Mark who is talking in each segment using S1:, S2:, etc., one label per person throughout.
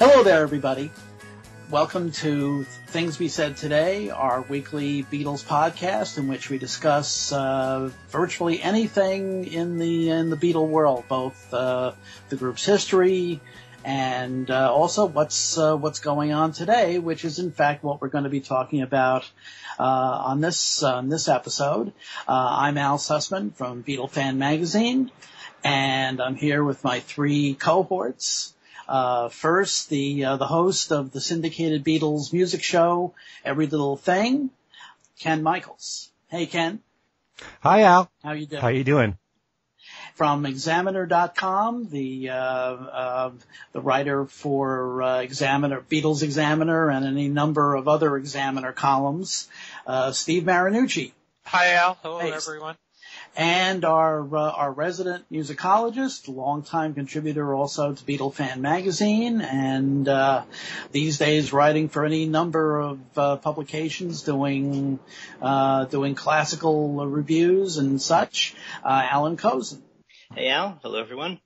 S1: Hello there, everybody. Welcome to Things We Said Today, our weekly Beatles podcast, in which we discuss uh, virtually anything in the in the Beatle world, both uh, the group's history and uh, also what's uh, what's going on today, which is in fact what we're going to be talking about uh, on this on this episode. Uh, I'm Al Sussman from Beatle Fan Magazine, and I'm here with my three cohorts. Uh, first, the uh, the host of the syndicated Beatles music show, Every Little Thing, Ken Michaels. Hey, Ken.
S2: Hi, Al.
S1: How you doing?
S2: How you doing?
S1: From Examiner.com, the uh, uh, the writer for uh, Examiner, Beatles Examiner, and any number of other Examiner columns, uh, Steve Marinucci.
S3: Hi, Al. Hello,
S1: Hey.
S3: everyone.
S1: And our uh, our resident musicologist, longtime contributor also to Beatle Fan Magazine, and uh, these days writing for any number of uh, publications, doing uh, doing classical reviews and such. Uh, Allan Kozinn.
S4: Hey Al, hello everyone.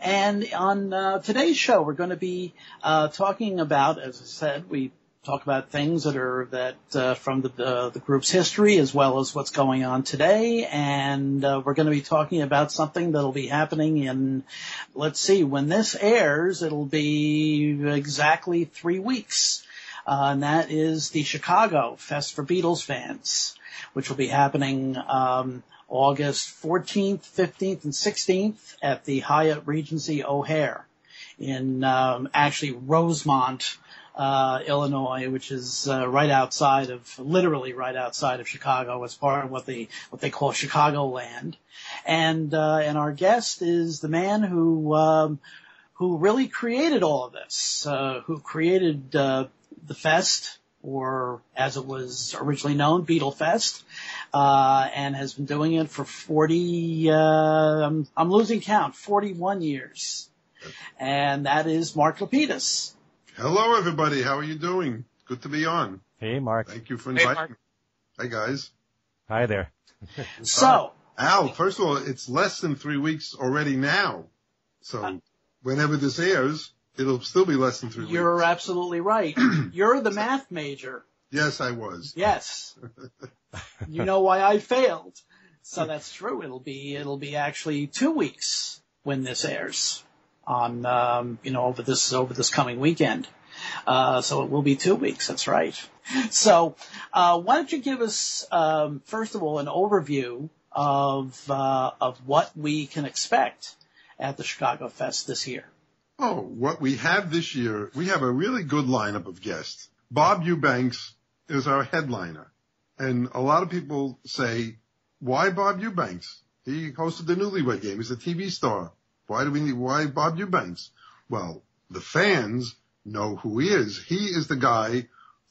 S1: And on uh, today's show, we're going to be uh, talking about, as I said, we talk about things that are that uh, from the, the the group's history as well as what's going on today, and uh, we're going to be talking about something that'll be happening in, let's see, when this airs, it'll be exactly three weeks, uh, and that is the Chicago Fest for Beatles fans, which will be happening. Um, August 14th, 15th, and 16th at the Hyatt Regency O'Hare in um, actually Rosemont, uh, Illinois, which is uh, right outside of, literally right outside of Chicago, as part of what they what they call Chicagoland. And uh, and our guest is the man who um, who really created all of this, uh, who created uh, the fest, or as it was originally known, Beatle Fest, uh, and has been doing it for 40, uh, I'm, I'm losing count, 41 years. And that is Mark Lapidos.
S5: Hello, everybody. How are you doing? Good to be on.
S2: Hey, Mark.
S5: Thank you for inviting
S3: Mark.
S5: me. Hey, guys.
S2: Hi there.
S1: Uh, so,
S5: Al, first of all, it's less than three weeks already now. So uh, whenever this airs, it'll still be less than 3
S1: you're
S5: weeks.
S1: absolutely right. You're the math major.
S5: Yes, I was.
S1: Yes. You know why I failed. So that's true. It'll be, it'll be actually two weeks when this airs on, um, you know, over this, over this coming weekend. Uh, so it will be two weeks. That's right. So, uh, why don't you give us, um, first of all, an overview of, uh, of what we can expect at the Chicago Fest this year?
S5: Oh, what we have this year, we have a really good lineup of guests. Bob Eubanks is our headliner. And a lot of people say, why Bob Eubanks? He hosted the Newlywed Game. He's a TV star. Why do we need, why Bob Eubanks? Well, the fans know who he is. He is the guy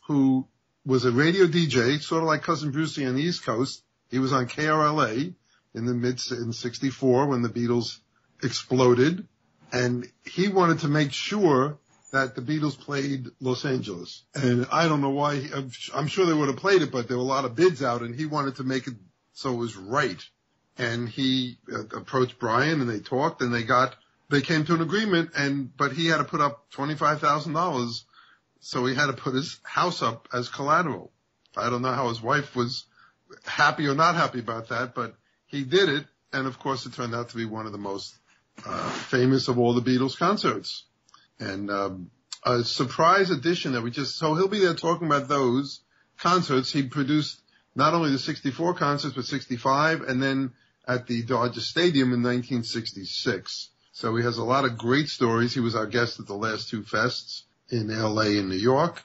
S5: who was a radio DJ, sort of like Cousin Brucey on the East Coast. He was on KRLA in the mid, in 64 when the Beatles exploded and he wanted to make sure that the Beatles played Los Angeles. And I don't know why. He, I'm, I'm sure they would have played it, but there were a lot of bids out, and he wanted to make it so it was right. And he uh, approached Brian, and they talked, and they got they came to an agreement. And but he had to put up twenty five thousand dollars, so he had to put his house up as collateral. I don't know how his wife was happy or not happy about that, but he did it, and of course, it turned out to be one of the most uh, famous of all the Beatles concerts. And um, a surprise addition that we just so he'll be there talking about those concerts. He produced not only the 64 concerts but 65, and then at the Dodger Stadium in 1966. So he has a lot of great stories. He was our guest at the last two fests in L.A. and New York,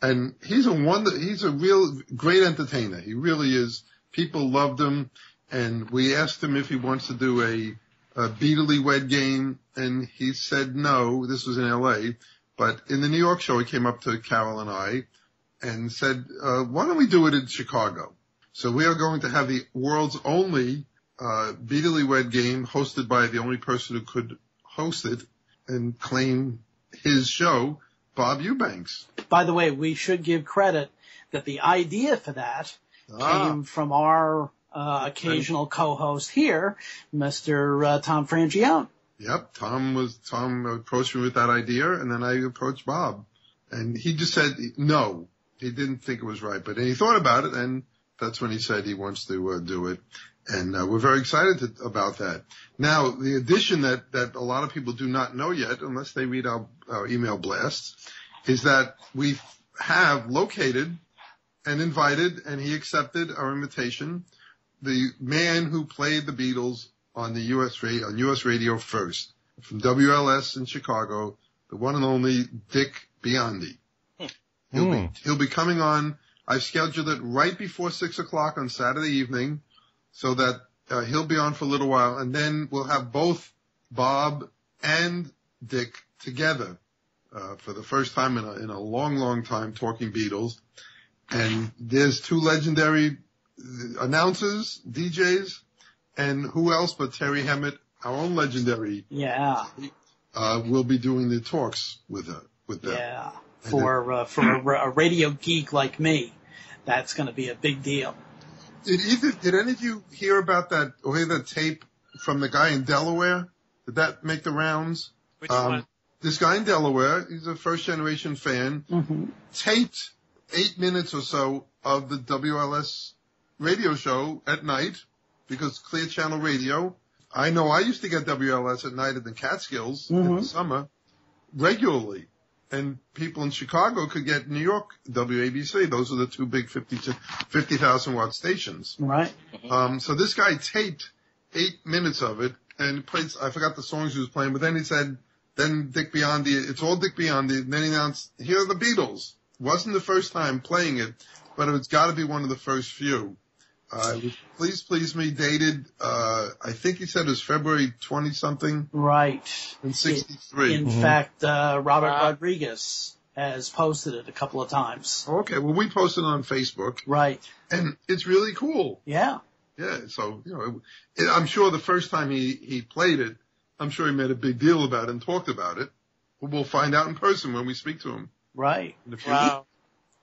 S5: and he's a wonder. He's a real great entertainer. He really is. People loved him, and we asked him if he wants to do a, a Beatley Wed game, and he said no. This was in L.A., but in the New York show, he came up to Carol and I and said, uh, "Why don't we do it in Chicago?" So we are going to have the world's only uh, Beatley Wed game hosted by the only person who could host it and claim his show, Bob Eubanks.
S1: By the way, we should give credit that the idea for that
S5: Ah,
S1: came from our uh, occasional co-host here, Mr. Uh, Tom Frangione.
S5: Yep, Tom was Tom approached me with that idea, and then I approached Bob, and he just said no. He didn't think it was right, but then he thought about it, and that's when he said he wants to uh, do it, and uh, we're very excited to, about that. Now, the addition that that a lot of people do not know yet, unless they read our, our email blasts, is that we have located and invited, and he accepted our invitation, the man who played the Beatles on the U.S. radio, on U.S. radio first from WLS in Chicago, the one and only Dick Biondi. He'll be, he'll be coming on. I've scheduled it right before six o'clock on Saturday evening so that uh, he'll be on for a little while and then we'll have both Bob and Dick together, uh, for the first time in a, in a long, long time talking Beatles. And there's two legendary announcers, DJs, and who else but Terri Hemmert, our own legendary,
S1: Yeah.
S5: uh, will be doing the talks with her, with them.
S1: Yeah. For, uh, for a, a radio geek like me, that's going to be a big deal.
S5: Did either, did any of you hear about that or hear that tape from the guy in Delaware? Did that make the rounds?
S3: Which
S5: Um,
S3: one?
S5: This guy in Delaware, he's a first generation fan,
S1: hmm
S5: taped eight minutes or so of the WLS radio show at night because Clear Channel Radio. I know I used to get WLS at night in the Catskills in the summer regularly. And people in Chicago could get New York WABC. Those are the two big 50 to 50,000 watt stations.
S1: Right.
S5: Um, so this guy taped eight minutes of it and played, I forgot the songs he was playing, but then he said, then Dick Biondi, it's all Dick Biondi, and then he announced, here are the Beatles. Wasn't the first time playing it, but it's gotta be one of the first few. Uh, it was Please Please Me dated, uh, I think he said it was February 20 something
S1: Right.
S5: in 63.
S1: In
S2: Mhm.
S1: fact, uh, Robert
S3: Wow.
S1: Rodriguez has posted it a couple of times.
S5: okay, well we posted on Facebook
S1: Right.
S5: and it's really cool.
S1: Yeah.
S5: Yeah, so you know, it, I'm sure the first time he he played it, I'm sure he made a big deal about it and talked about it. But we'll find out in person when we speak to him
S1: Right.
S5: in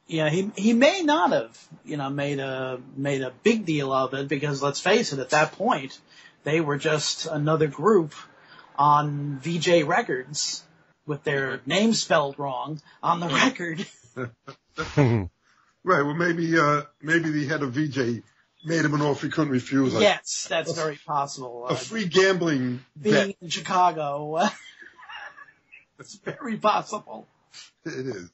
S5: the future.
S3: Wow.
S1: Yeah, he he may not have, you know, made a made a big deal of it because let's face it, at that point, they were just another group on Vee-Jay Records with their name spelled wrong on the record.
S5: Right. Well, maybe uh maybe the head of Vee-Jay made him an offer he couldn't refuse. Like
S1: yes, that's very possible.
S5: a
S1: Uh,
S5: free gambling
S1: being
S5: bet.
S1: in Chicago, it's very possible.
S5: It is.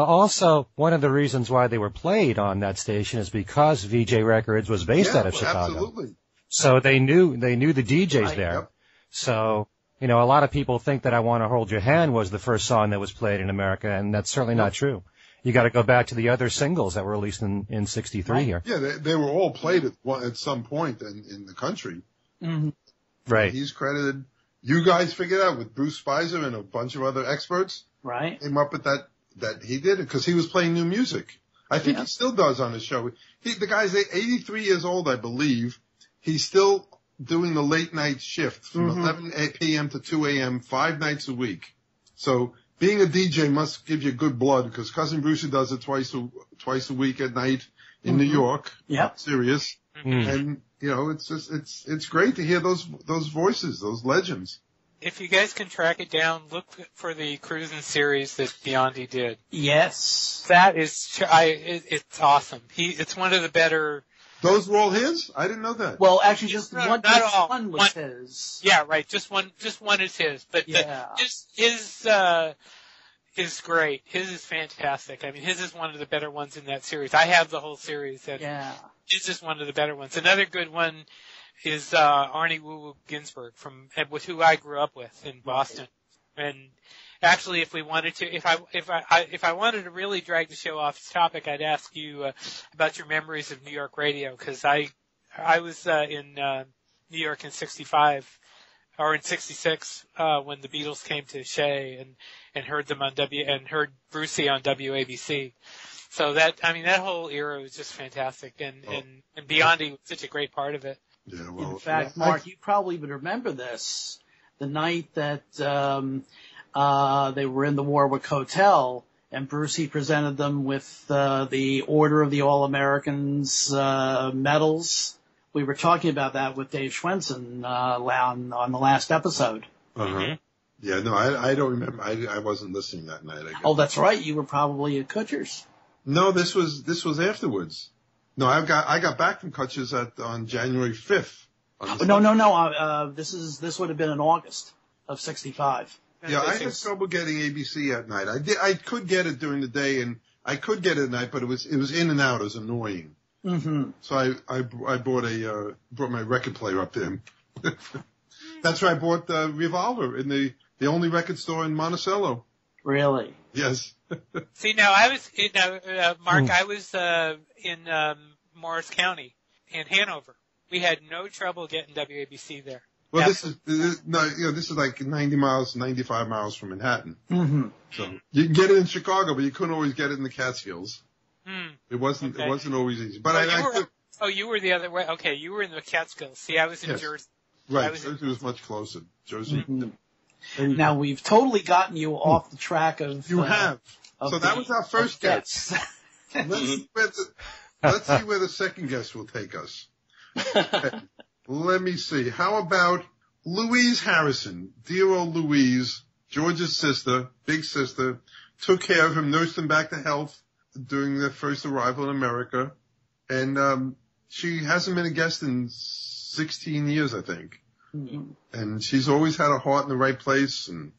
S2: Uh, also, one of the reasons why they were played on that station is because Vee-Jay Records was based
S5: yeah,
S2: out of
S5: well,
S2: Chicago.
S5: Absolutely.
S2: So they knew they knew the DJs
S1: Right,
S2: there.
S5: yep.
S2: So you know, a lot of people think that "I Want to Hold Your Hand" was the first song that was played in America, and that's certainly not true. You got to go back to the other singles that were released in in '63
S1: Right.
S2: here.
S5: Yeah, they, they were all played at one, at some point in, in the country.
S1: hmm
S2: Right.
S5: He's credited. You guys figured out with Bruce Spizer and a bunch of other experts.
S1: Right?
S5: came up with that that he did it because he was playing new music. I think
S1: Yeah.
S5: he still does on his show. He, the guy's 83 years old, I believe. He's still doing the late night shift from
S1: Mhm.
S5: 11 p.m. to 2 a.m. five nights a week. So being a DJ must give you good blood because cousin Brucey does it twice a twice a week at night in New
S1: Mhm.
S5: York.
S1: Yeah,
S5: Serious.
S2: Mm.
S5: And you know, it's just it's it's great to hear those those voices, those legends.
S3: If you guys can track it down, look for the cruising series that Biondi did.
S1: Yes.
S3: That is, I, it, it's awesome. He, it's one of the better.
S5: Those were all his. I didn't know that.
S1: Well, actually, just
S3: No,
S1: one,
S3: not all.
S1: one was
S3: One-
S1: his.
S3: Yeah, right. Just one, just one is his, but the-
S1: Yeah.
S3: his, his, uh, is great. His is fantastic. I mean, his is one of the better ones in that series. I have the whole series, and
S1: Yeah.
S3: his is one of the better ones. Another good one is uh, Arnie Woo Woo Ginsburg from with who I grew up with in Boston. And actually, if we wanted to, if I if I, if I wanted to really drag the show off its topic, I'd ask you uh, about your memories of New York radio because I I was uh, in uh, New York in '65 or in '66 uh, when the Beatles came to Shea and and heard them on W and heard Brucey on WABC. So that I mean that whole era was just fantastic, and
S5: Oh.
S3: and and Biondi was such a great part of it.
S5: Yeah, well,
S1: In fact,
S5: I-
S1: Mark, you probably would remember this. The night that um, uh, they were in the Warwick Hotel, and Brucey presented them with uh, the Order of the All Americans uh, medals. We were talking about that with Dave Schwensen uh, on, on the last episode.
S5: Uh huh. Yeah, no, I, I don't remember. I, I wasn't listening that night. I guess.
S1: Oh, that's right. You were probably at Kutsher's.
S5: No, this was this was afterwards. No, I got I got back from Kutsher's at on January fifth.
S1: No, no, no. Uh, uh, this is this would have been in August of '65.
S5: Yeah, I had trouble getting ABC at night. I did. I could get it during the day, and I could get it at night, but it was it was in and out. It was annoying.
S1: Mm-hmm.
S5: So I I, I bought a uh, brought my record player up there. That's where I bought the Revolver in the the only record store in Monticello.
S1: Really?
S5: Yes.
S3: See, now I was, you know, uh, Mark,
S2: Hmm.
S3: I was uh, in um, Morris County in Hanover. We had no trouble getting WABC there.
S5: Well,
S3: Yeah.
S5: this is this, no, you know, this is like 90 miles, 95 miles from Manhattan.
S1: Mm-hmm.
S5: So you can get it in Chicago, but you couldn't always get it in the Catskills.
S3: Hmm.
S5: It wasn't
S3: Okay.
S5: it wasn't always easy. But
S3: Oh,
S5: I,
S3: you
S5: I
S3: were-
S5: could,
S3: Oh, you were the other way. Okay, you were in the Catskills. See, I was in
S5: Yes.
S3: Jersey. I
S5: right.
S3: was in-
S5: Jersey was much closer. Jersey.
S1: Mhm. Now we've totally gotten you off the track of.
S5: You
S1: uh,
S5: have.
S1: of
S5: So that was our first
S1: of
S5: guest. Let's see where the, let's see where the second guest will take us. Let me see. How about Louise Harrison, dear old Louise, George's sister, big sister, took care of him, nursed him back to health during their first arrival in America. And, um, she hasn't been a guest in 16 years, I think.
S1: Mhm.
S5: And she's always had her heart in the right place and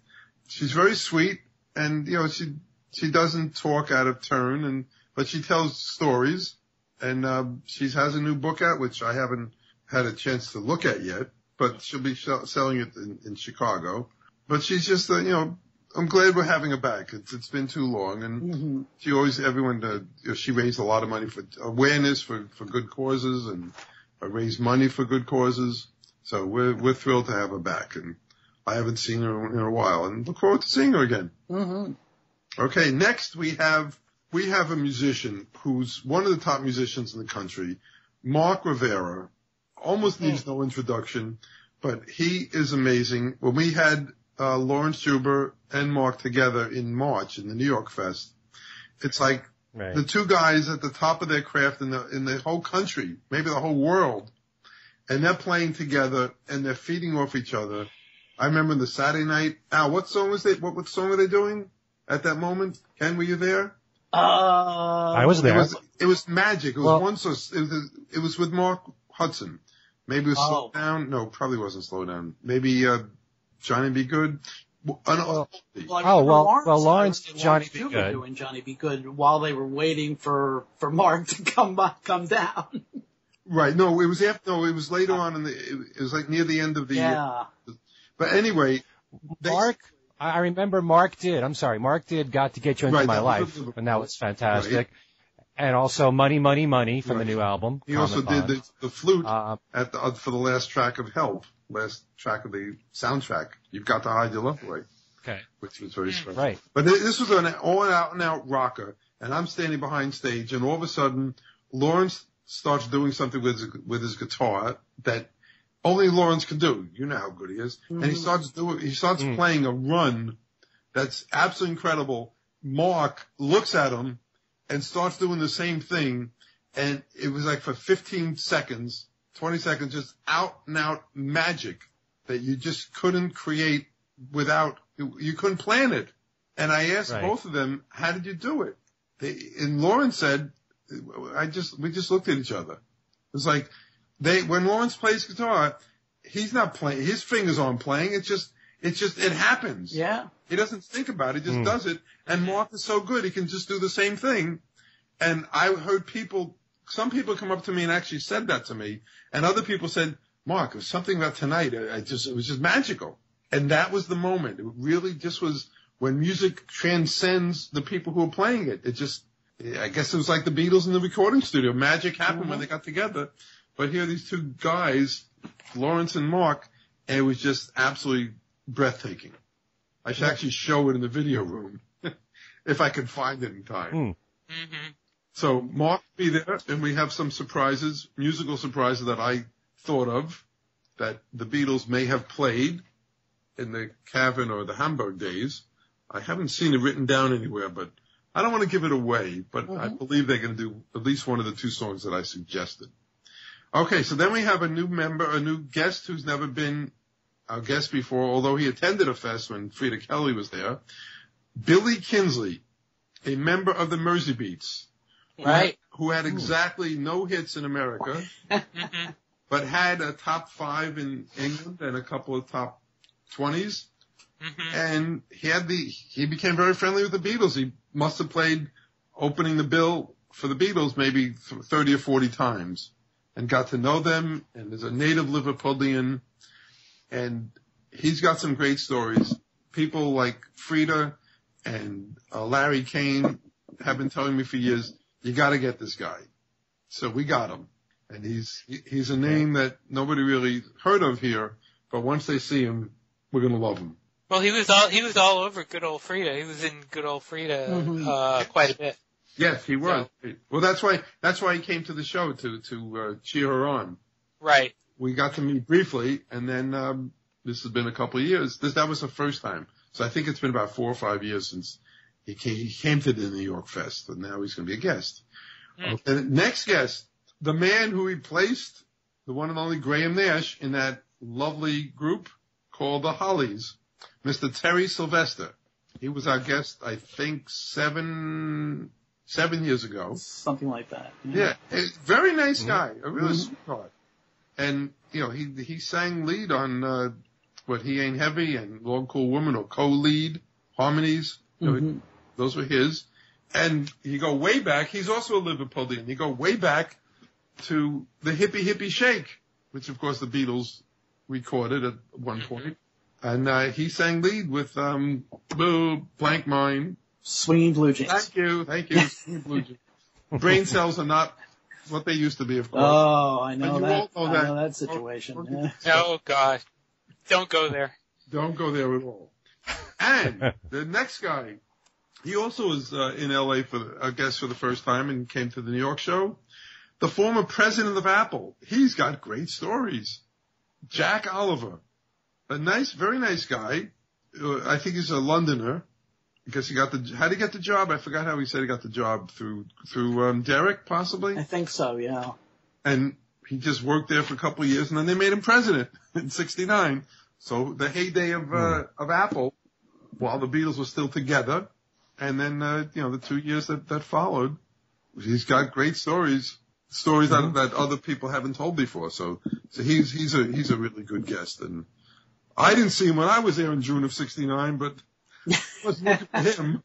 S5: she's very sweet and, you know, she, she doesn't talk out of turn and, but she tells stories and, um, she has a new book out, which I haven't had a chance to look at yet, but she'll be sh- selling it in, in Chicago. But she's just, uh, you know, I'm glad we're having her back. It's, it's been too long and
S1: Mhm.
S5: she always, everyone, uh, you know, she raised a lot of money for awareness for, for good causes and uh, raised money for good causes. So we're, we're thrilled to have her back and I haven't seen her in a while and look forward to seeing her again.
S1: Mhm.
S5: Okay, next we have we have a musician who's one of the top musicians in the country, Mark Rivera. Almost needs no introduction, but he is amazing. When we had uh, Laurence Juber and Mark together in March in the New York Fest, it's like
S2: Right.
S5: the two guys at the top of their craft in the in the whole country, maybe the whole world, and they're playing together and they're feeding off each other. I remember the Saturday night. Al, what song was they? What, what song were they doing at that moment? Ken, were you there?
S1: Uh,
S2: I was
S5: It
S2: there.
S5: was it was magic. It was
S2: Well-
S5: one so it was it was with Mark Hudson. Maybe it was
S1: Oh.
S5: slow down. No, probably wasn't slow down. Maybe uh, Johnny B. Goode. Well,
S1: Well,
S2: Oh, well-
S1: Lawrence,
S2: well, Lawrence
S1: I remember
S2: Johnny
S1: Lawrence
S2: Be Good.
S1: doing Johnny B. Goode while they were waiting for for Mark to come by, come down.
S5: right. No, it was after. No, it was later on in the. It was like near the end of the. year.
S1: yeah.
S5: But anyway, they-
S2: Mark, I I remember Mark did. I'm sorry, Mark did got to get you into
S5: Right,
S2: my
S5: that was
S2: life,
S5: the-
S2: and that was fantastic. And also, money, money, money from
S5: Right.
S2: the new album.
S5: He also
S2: Comic
S5: did the, the flute
S2: Uh,
S5: at the, uh, for the last track of Help, last track of the soundtrack. You've got to hide your love away,
S2: okay,
S5: which was very special.
S2: right.
S5: But this was an all out and out rocker, and I'm standing behind stage, and all of a sudden, Lawrence starts doing something with his, with his guitar that only Lawrence can do. You know how good he is, and he
S1: Mhm.
S5: starts doing, he starts
S2: Mm.
S5: playing a run that's absolutely incredible. Mark looks at him and starts doing the same thing, and it was like for 15 seconds, 20 seconds, just out and out magic that you just couldn't create without, you couldn't plan it. And I asked
S2: Right.
S5: both of them, how did you do it? They, and Lawrence said, I just, we just looked at each other. It's like, they, when Lawrence plays guitar, he's not playing, his fingers aren't playing, it's just, it's just, it happens.
S1: Yeah.
S5: He doesn't think about it, he just
S2: Mm.
S5: does it. And Mark is so good, he can just do the same thing. And I heard people, some people come up to me and actually said that to me. And other people said, Mark, it was something about tonight. I I just, it was just magical. And that was the moment. It really just was when music transcends the people who are playing it. It just, I guess it was like the Beatles in the recording studio. Magic happened when
S1: Mhm.
S5: they got together. But here are these two guys, Lawrence and Mark, and it was just absolutely breathtaking. I should actually show it in the video room if I can find it in time.
S2: Mm.
S3: hmm
S5: So Mark will be there, and we have some surprises, musical surprises that I thought of that the Beatles may have played in the Cavern or the Hamburg days. I haven't seen it written down anywhere, but I don't want to give it away, but I
S1: Mhm.
S5: believe they're going to do at least one of the two songs that I suggested. Okay, so then we have a new member, a new guest who's never been our guest before, although he attended a fest when Freda Kelly was there, Billy Kinsley, a member of the Merseybeats,
S3: Right.
S5: who had exactly no hits in America,
S3: hmm
S5: but had a top five in England and a couple of top 20s.
S3: Hmm
S5: And he had the, he became very friendly with the Beatles. He must have played opening the bill for the Beatles maybe 30 or 40 times and got to know them and is a native Liverpudlian and he's got some great stories. People like Freda and uh, Larry Kane have been telling me for years, you got to get this guy. So we got him, and he's he's a name that nobody really heard of here, but once they see him, we're gonna love him.
S3: Well, he was all he was all over good old Freda. He was in good old Freda
S1: Mhm.
S3: uh, quite a bit.
S5: Yes, he was. Well, that's why that's why he came to the show to to uh, cheer her on.
S3: Right.
S5: We got to meet briefly, and then um, this has been a couple of years. This that was the first time, so I think it's been about four or five years since he came, he came to the New York Fest, and now he's going to be a guest.
S3: Hmm.
S5: And next guest, the man who replaced the one and only Graham Nash in that lovely group called the Hollies, Mr. Terry Sylvester. He was our guest, I think, seven seven years ago.
S1: Something like that.
S5: Yeah, a very nice
S2: Mhm.
S5: guy, a really
S1: Mhm.
S5: sweetheart. And you know, he he sang lead on uh, what he ain't heavy and Long Cool Woman or co-lead harmonies. You know,
S1: Mhm.
S5: Those were his. And you go way back. He's also a Liverpoolian. You go way back to the Hippie Hippie Shake, which of course the Beatles recorded at one point. And uh, he sang lead with um, Boo, Blank Mind,
S1: Swinging Blue Jeans.
S5: Thank you, thank you. Blue Jeans. Brain cells are not what they used to be, of course.
S1: Oh, I know that.
S5: all know
S1: I
S5: that.
S1: know that situation.
S5: Okay.
S1: Yeah.
S3: Oh God, don't go there.
S5: Don't go there at all. And the next guy, he also was uh, in LA for, the- I guess, for the first time and came to the New York show. The former president of Apple. He's got great stories. Jack Oliver, a nice, very nice guy. Uh, I think he's a Londoner. Because he got the, how did he get the job? I forgot how he said he got the job through, through, um, Derek, possibly.
S1: I think so. Yeah.
S5: and he just worked there for a couple of years, and then they made him president in '69. So the heyday of uh, of Apple, while the Beatles were still together, and then uh, you know the two years that that followed, he's got great stories, stories that that other people haven't told before. So so he's he's a he's a really good guest, and I didn't see him when I was there in June of '69, but I was looking for him.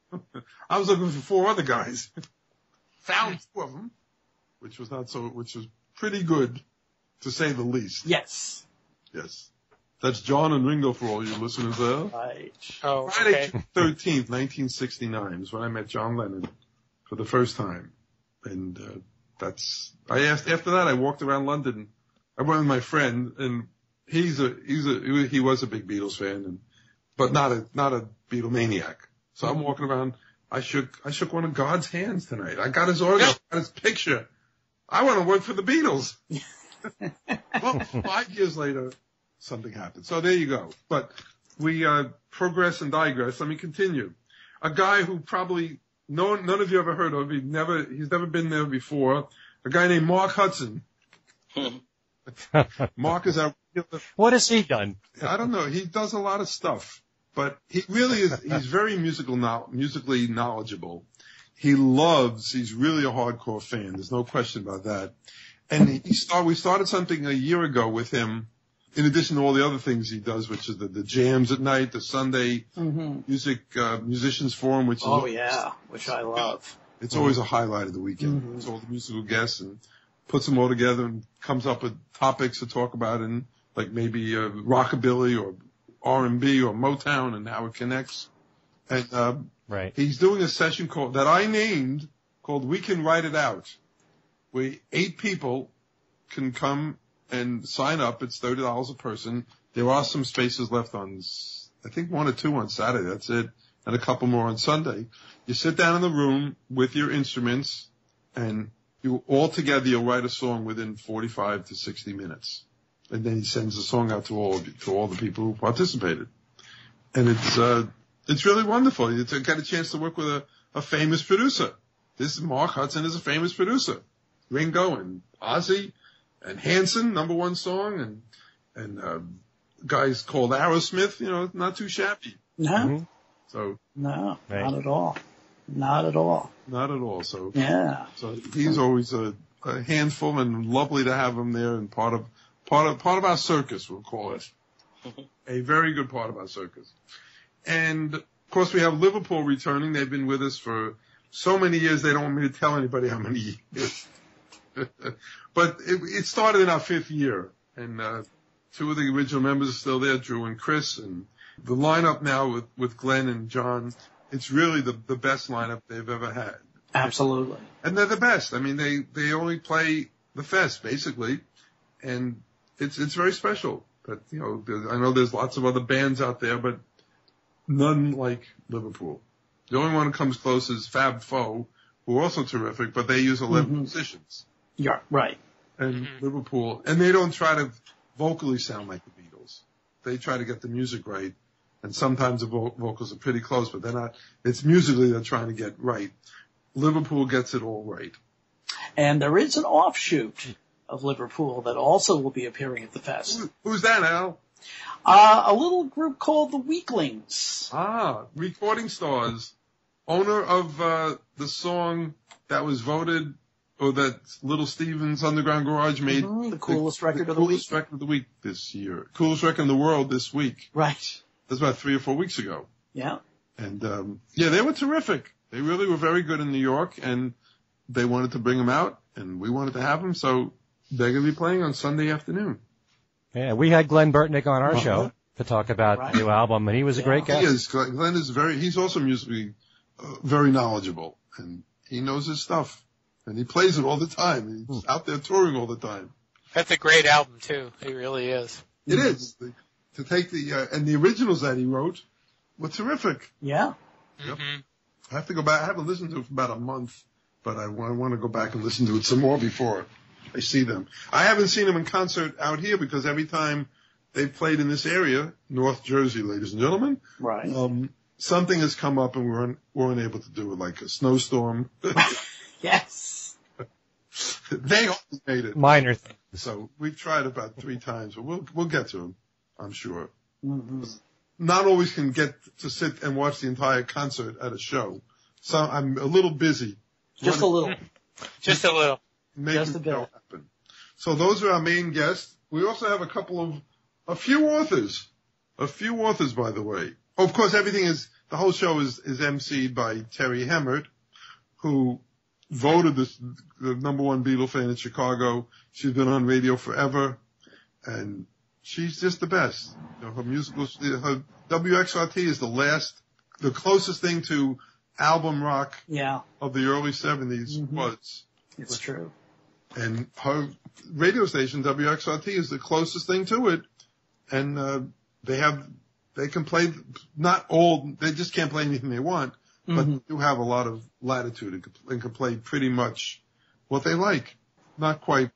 S5: I was looking for four other guys. Found two of them, which was not so, which was pretty good, to say the least.
S1: Yes.
S5: Yes. That's John and Ringo for all you listeners there.
S1: Right.
S3: Oh,
S5: Friday,
S3: okay.
S5: 13th, 1969 is when I met John Lennon for the first time. And, uh, that's, I asked, after that I walked around London. I went with my friend and he's a, he's a, he was a big Beatles fan and, but not a, not a Beatlemaniac. So I'm walking around. I shook, I shook one of God's hands tonight. I got his autograph, got his picture. I want to work for the Beatles. well, five years later, something happened. So there you go. But we uh, progress and digress. Let me continue. A guy who probably no none of you ever heard of. He never he's never been there before. A guy named Mark Hudson. Mark is our
S2: what has he done?
S5: I don't know. He does a lot of stuff, but he really is. He's very musical, now, musically knowledgeable. He loves. He's really a hardcore fan. There's no question about that. And he start. We started something a year ago with him. In addition to all the other things he does, which is the, the jams at night, the Sunday
S1: hmm
S5: music uh, musicians forum, which is
S1: Oh yeah, which I love.
S5: it's always a highlight of the weekend.
S1: Mhm.
S5: It's all the musical guests and puts them all together and comes up with topics to talk about and like maybe uh, rockabilly or R&B or Motown and how it connects. And uh,
S2: Right.
S5: he's doing a session called that I named called "We Can Write It Out," where eight people can come and sign up. It's thirty dollars a person. There are some spaces left on, I think one or two on Saturday. That's it, and a couple more on Sunday. You sit down in the room with your instruments, and you all together you'll write a song within forty-five to sixty minutes, and then he sends the song out to all of you, to all the people who participated, and it's uh, it's really wonderful. You get a chance to work with a, a famous producer. This is Mark Hudson is a famous producer. Ringo and Ozzy and Hanson, number one song, and and uh, guys called Aerosmith. You know, not too shabby.
S1: No,
S2: Mhm.
S5: So
S1: no,
S2: Right.
S1: not at all. Not at all.
S5: not at all. So
S1: Yeah.
S5: so he's always a, a handful and lovely to have him there and part of part of part of our circus. We'll call it a very good part of our circus. And of course, we have Liverpool returning. They've been with us for so many years. They don't want me to tell anybody how many years. but it, it started in our fifth year, and uh, two of the original members are still there, Drew and Chris, and the lineup now with with Glenn and John. It's really the the best lineup they've ever had,
S1: Absolutely.
S5: and they're the best. I mean, they they only play the fest basically, and it's it's very special. But you know, I know there's lots of other bands out there, but none like Liverpool. The only one who comes close is Fab Four, who are also terrific, but they use 11
S1: Mhm.
S5: musicians.
S1: Yeah. Right.
S5: And
S3: Mhm.
S5: Liverpool, and they don't try to vocally sound like the Beatles. They try to get the music right, and sometimes the vo- vocals are pretty close, but they're not. It's musically they're trying to get right. Liverpool gets it all right.
S1: And there is an offshoot of Liverpool that also will be appearing at the fest.
S5: Who- Who's that, Al?
S1: Uh, a little group called the Weeklings.
S5: Ah, Recording Stars, owner of uh, the song that was voted, or that Little Steven's Underground Garage made
S1: Mhm, the coolest record of the
S5: coolest
S1: week.
S5: record of the week this year, coolest record in the world this week.
S1: Right.
S5: That's about three or four weeks ago.
S1: Yeah.
S5: And um, yeah, they were terrific. They really were very good in New York, and they wanted to bring them out, and we wanted to have them, so they're going to be playing on Sunday afternoon.
S2: Yeah, we had Glenn Burtnik on our
S5: Uh-huh.
S2: show to talk about
S1: Right.
S2: the new album, and he was a great
S1: Yeah.
S2: guest.
S5: He is. Glenn Glenn is very. He's also musically uh, very knowledgeable, and he knows his stuff, and he plays it all the time. He's
S2: Hmm.
S5: out there touring all the time.
S3: That's a great album too. It really is.
S5: It is The- to take the uh, and the originals that he wrote were terrific.
S1: Yeah.
S5: Yep.
S3: hmm
S5: I have to go back. I haven't listened to it for about a month, but I I want to go back and listen to it some more before I see them. I haven't seen them in concert out here because every time they've played in this area, North Jersey, ladies and gentlemen,
S1: Right.
S5: um, something has come up and we weren't, weren't able to do it, like a snowstorm.
S1: Yes.
S5: they always made it.
S2: Minor thing.
S5: So we've tried about three times, but we'll we'll get to them, I'm sure.
S1: hmm
S5: Not always can get to sit and watch the entire concert at a show. So I'm a little busy.
S1: Just a little.
S3: Just a little.
S5: Making the show happen. So those are our main guests. We also have a couple of, a few authors, a few authors, by the way. Of course, everything is, the whole show is, is emceed by Terri Hemmert, who voted this, the number one Beatle fan in Chicago. She's been on radio forever and she's just the best. You know, her musical, her WXRT is the last, the closest thing to album rock
S1: Yeah.
S5: of the early 70s
S1: Mhm.
S5: was.
S1: It's true.
S5: And her radio station, WXRT, is the closest thing to it. And, uh, they have, they can play, not all, they just can't play anything they want, but
S1: Mhm.
S5: they do have a lot of latitude and can, and can play pretty much what they like. Not quite.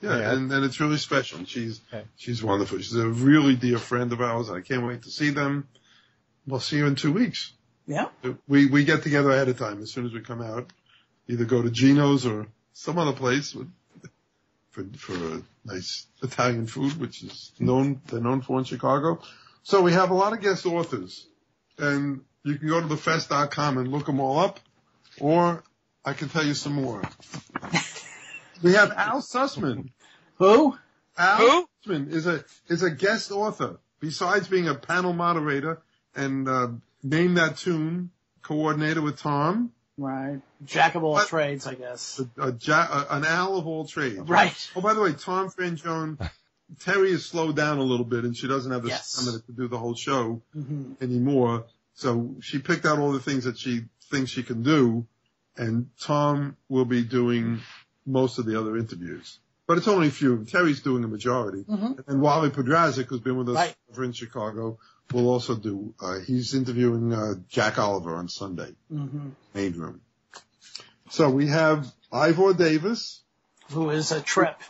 S5: Yeah,
S2: Yeah.
S5: And, and it's really special. She's,
S2: Okay.
S5: she's wonderful. She's a really dear friend of ours. I can't wait to see them. We'll see you in two weeks.
S1: Yeah.
S5: We, we get together ahead of time as soon as we come out. Either go to Gino's or some other place with, for, for nice Italian food, which is known, they're known for in Chicago. So we have a lot of guest authors and you can go to thefest.com and look them all up or I can tell you some more. we have Al Sussman.
S1: Who?
S5: Al
S3: Who?
S5: Sussman is a, is a guest author besides being a panel moderator and, uh, name that tune coordinator with Tom.
S1: Right. Jack of all
S5: What?
S1: trades, I guess.
S5: a, a, ja- a, an owl of all trades.
S1: Right.
S5: Oh, by the way, Tom Frangione, Terry has slowed down a little bit and she doesn't have the
S1: Yes.
S5: stamina to do the whole show
S1: hmm
S5: anymore. So she picked out all the things that she thinks she can do and Tom will be doing most of the other interviews. But it's only a few. Terry's doing the majority.
S1: hmm
S5: And Wally Podrazik, who's been with us
S1: Right.
S5: over in Chicago, will also do, uh, he's interviewing, uh, Jack Oliver on Sunday,
S1: hmm
S5: main room. So we have Ivor Davis,
S1: Who is a trip.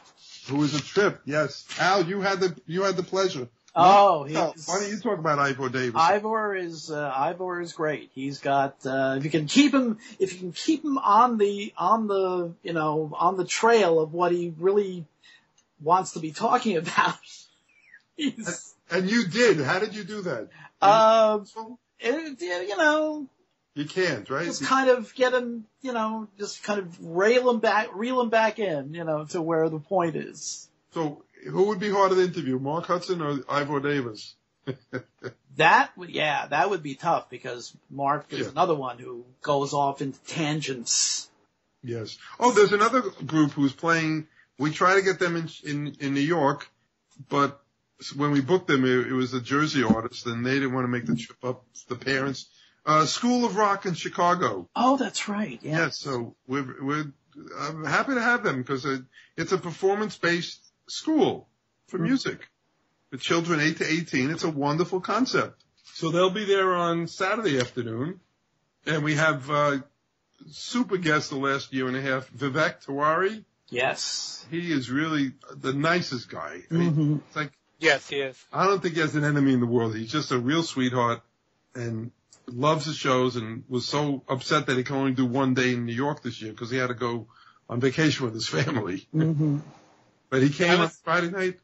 S5: who is a trip. Yes. Al, you had the, you had the pleasure.
S1: Oh, he's,
S5: why don't you talk about Ivor Davis?
S1: Ivor is uh, Ivor is great. He's got uh, if you can keep him if you can keep him on the on the you know on the trail of what he really wants to be talking about. He's
S5: And you did. How did you do that?
S1: Uh, it, you know,
S5: You can't, right?
S1: just kind of get him, you know, just kind of rail him back, reel him back in, you know, to where the point is.
S5: So who would be harder to interview, Mark Hudson or Ivor Davis?
S1: That would, yeah, that would be tough because Mark is
S5: Yeah.
S1: another one who goes off into tangents.
S5: Yes. Oh, there's another group who's playing. We try to get them in in, in New York, but when we booked them, it, it was a Jersey artist, and they didn't want to make the trip up. The parents, uh, School of Rock in Chicago.
S1: Oh, that's right. Yeah.
S5: Yes. So we're we're I'm happy to have them because it, it's a performance based school for music for children eight to eighteen. It's a wonderful concept. So they'll be there on Saturday afternoon, and we have. Uh, Super guest the last year and a half, Vivek Tiwari
S1: Yes.
S5: he is really the nicest guy. I mean,
S1: hmm
S5: it's like
S3: Yes, he is.
S5: I don't think he has an enemy in the world. He's just a real sweetheart and loves the shows and was so upset that he can only do one day in New York this year because he had to go on vacation with his family.
S1: hmm
S5: But he came
S3: I
S5: on Friday night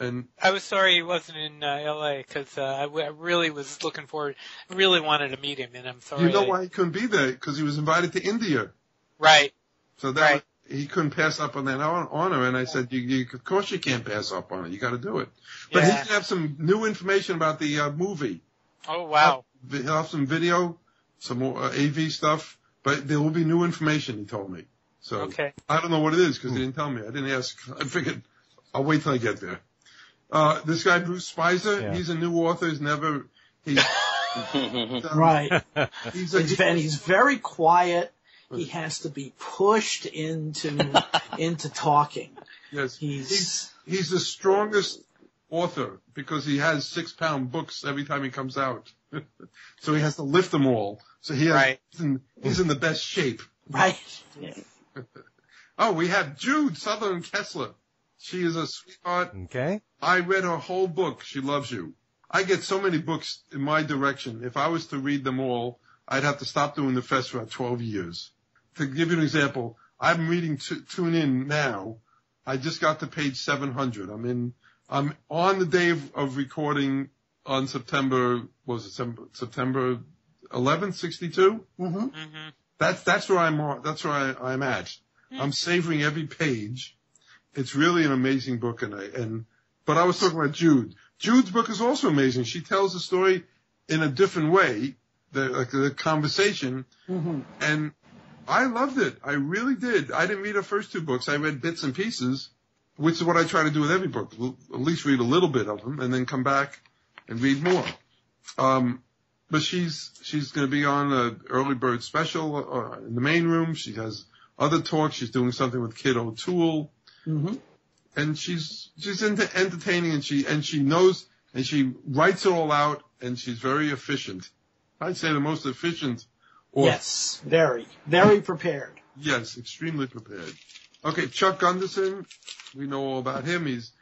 S5: and
S3: I was sorry he wasn't in uh, L.A. because uh, I, w- I really was looking forward, really wanted to meet him, and I'm sorry.
S5: you know
S3: I-
S5: why he couldn't be there? Because he was invited to India.
S3: Right.
S5: So that
S3: Right.
S5: he couldn't pass up on that honor. And I said, you, you, of course you can't pass up on it. You got to do it. But he
S3: Yeah.
S5: can have some new information about the uh, movie.
S3: Oh wow.
S5: He'll have some video, some more uh, AV stuff, but there will be new information. He told me. So
S3: Okay.
S5: I don't know what it is because he didn't tell me. I didn't ask. I figured I'll wait till I get there. Uh, this guy Bruce Spizer,
S2: Yeah.
S5: he's a new author. He's never. He's
S1: Right.
S5: He's a,
S1: He's, ve- and he's very quiet. He has to be pushed into into talking.
S5: yes.
S1: He's
S5: He's he's the strongest author because he has six pound books every time he comes out. so he has to lift them all. So he has,
S3: Right.
S5: he's, in, he's in the best shape.
S1: right. Yeah.
S5: Oh, we have Jude Sutherland Kessler. She is a sweetheart.
S2: Okay.
S5: I read her whole book. She loves you. I get so many books in my direction. If I was to read them all, I'd have to stop doing the fest for about 12 years. To give you an example, I'm reading t- Tune In now. I just got to page 700. I'm in, I'm on the day of, of recording on September, what was it September, September 11th, 62?
S1: hmm
S3: hmm
S5: That's that's where I'm on- that's where I, I'm at. I'm savoring every page. It's really an amazing book, and I and but I was talking about Jude. Jude's book is also amazing. She tells the story in a different way, the like the conversation,
S1: hmm
S5: and I loved it. I really did. I didn't read her first two books. I read bits and pieces, which is what I try to do with every book. At least read a little bit of them, and then come back and read more. Um, but she's she's going to be on a early bird special uh, in the main room. She has other talks. She's doing something with Kit O'Toole,
S1: hmm
S5: and she's she's into entertaining, and she and she knows and she writes it all out, and she's very efficient. I'd say the most efficient. author.
S1: Yes. Very. Very prepared.
S5: Yes, extremely prepared. Okay, Chuck Gunderson, we know all about him. He's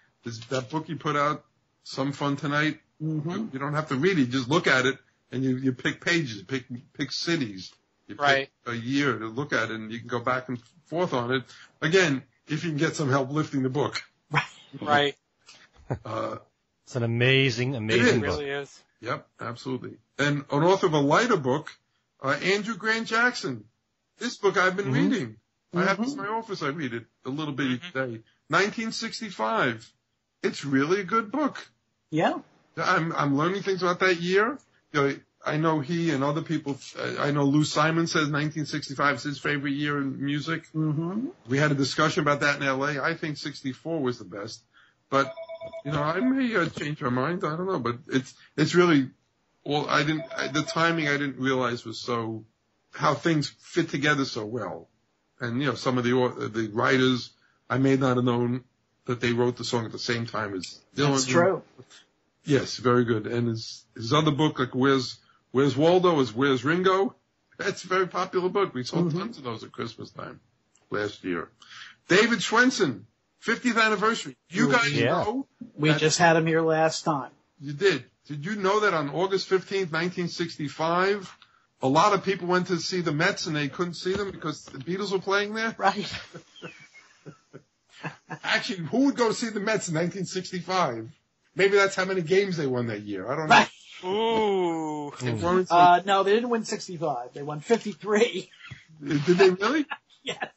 S5: that book he put out, Some Fun Tonight.
S1: hmm
S5: You don't have to read it; just look at it, and you you pick pages, pick pick cities, you pick
S3: Right.
S5: a year to look at it, and you can go back and forth on it. Again, if you can get some help lifting the book.
S3: Right.
S5: Uh,
S2: It's an amazing,
S3: It
S2: amazing book.
S3: It really is.
S5: yep, absolutely. And an author of a lighter book, uh, Andrew Grant Jackson. This book I've been
S2: Mhm.
S5: reading. I have this in
S1: Mhm.
S5: my office. I read it a little bit each
S3: Mhm.
S5: day. 1965. It's really a good book.
S1: Yeah.
S5: I'm I'm learning things about that year. You know, I know he and other people. I know Lou Simon says 1965 is his favorite year in music.
S1: hmm
S5: We had a discussion about that in L.A. I think 64 was the best, but you know I may uh, change my mind. I don't know, but it's it's really well. I didn't I, the timing I didn't realize was so how things fit together so well, and you know some of the the writers I may not have known that they wrote the song at the same time as Dylan.
S1: That's true.
S5: Yes, very good. And his his other book, like Where's Where's Waldo, is Where's Ringo. That's a very popular book. We sold
S1: Mhm.
S5: tons of those at Christmas time last year. David Schwensen, 50th anniversary. You guys
S2: Yeah.
S5: know
S1: We just had him here last time.
S5: you did. Did you know that on August 15th, 1965, a lot of people went to see the Mets and they couldn't see them because the Beatles were playing there?
S1: Right.
S5: Actually, who would go see the Mets in 1965? Maybe that's how many games they won that year. I don't know.
S3: Ooh.
S5: They weren't so-
S1: Uh, no, they didn't win 65. They won 53.
S5: did they really?
S1: yes.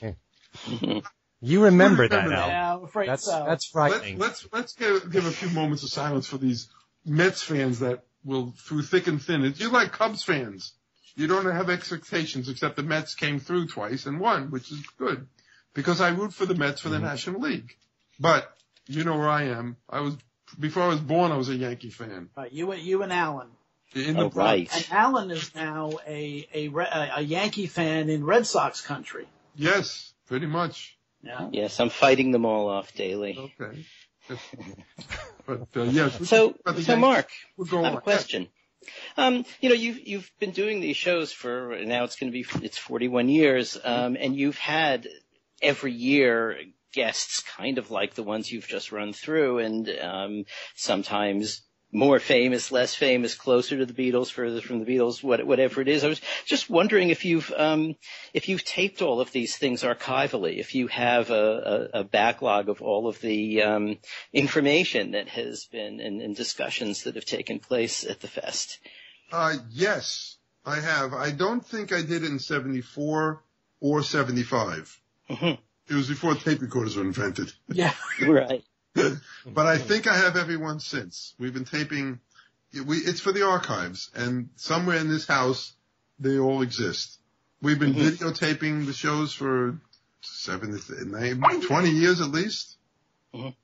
S2: You remember
S5: I
S2: that,
S5: remember
S2: Al.
S1: Yeah, I'm afraid
S2: That's
S1: so.
S2: that's
S5: Let,
S2: frightening.
S5: let's let's give, give a few moments of silence for these Mets fans that will, through thick and thin, if you're like Cubs fans. You don't have expectations except the Mets came through twice and won, which is good because I root for the Mets for the National League. But you know where I am. I was before I was born. I was a Yankee fan.
S1: Right, you, and- you and Allan.
S5: In the
S4: Oh, right.
S1: And Allan is now a, a, a a Yankee fan in Red Sox country.
S5: Yes, pretty much.
S1: Yeah.
S4: Yes, I'm fighting them all off daily.
S5: Okay. but uh, yes.
S4: So,
S5: talk
S4: so
S5: Yankees.
S4: Mark, I have a question. Um, you know, you've you've been doing these shows for now. It's going to be it's 41 years, um, and you've had every year guests kind of like the ones you've just run through, and um, sometimes more famous, less famous, closer to the Beatles, further from the Beatles, what, whatever it is. I was just wondering if you've um, if you've taped all of these things archivally, if you have a, a, a backlog of all of the um, information that has been and, and discussions that have taken place at the fest.
S5: Uh, yes, I have. I don't think I did it in 74 or 75.
S4: Mhm.
S5: It was before tape recorders were invented.
S1: Yeah.
S4: Right.
S5: But I think I have everyone since. We've been taping, we, it's for the archives and somewhere in this house, they all exist. We've been
S4: Mhm.
S5: videotaping the shows for seven, nine, 20 years at least.
S4: Mhm.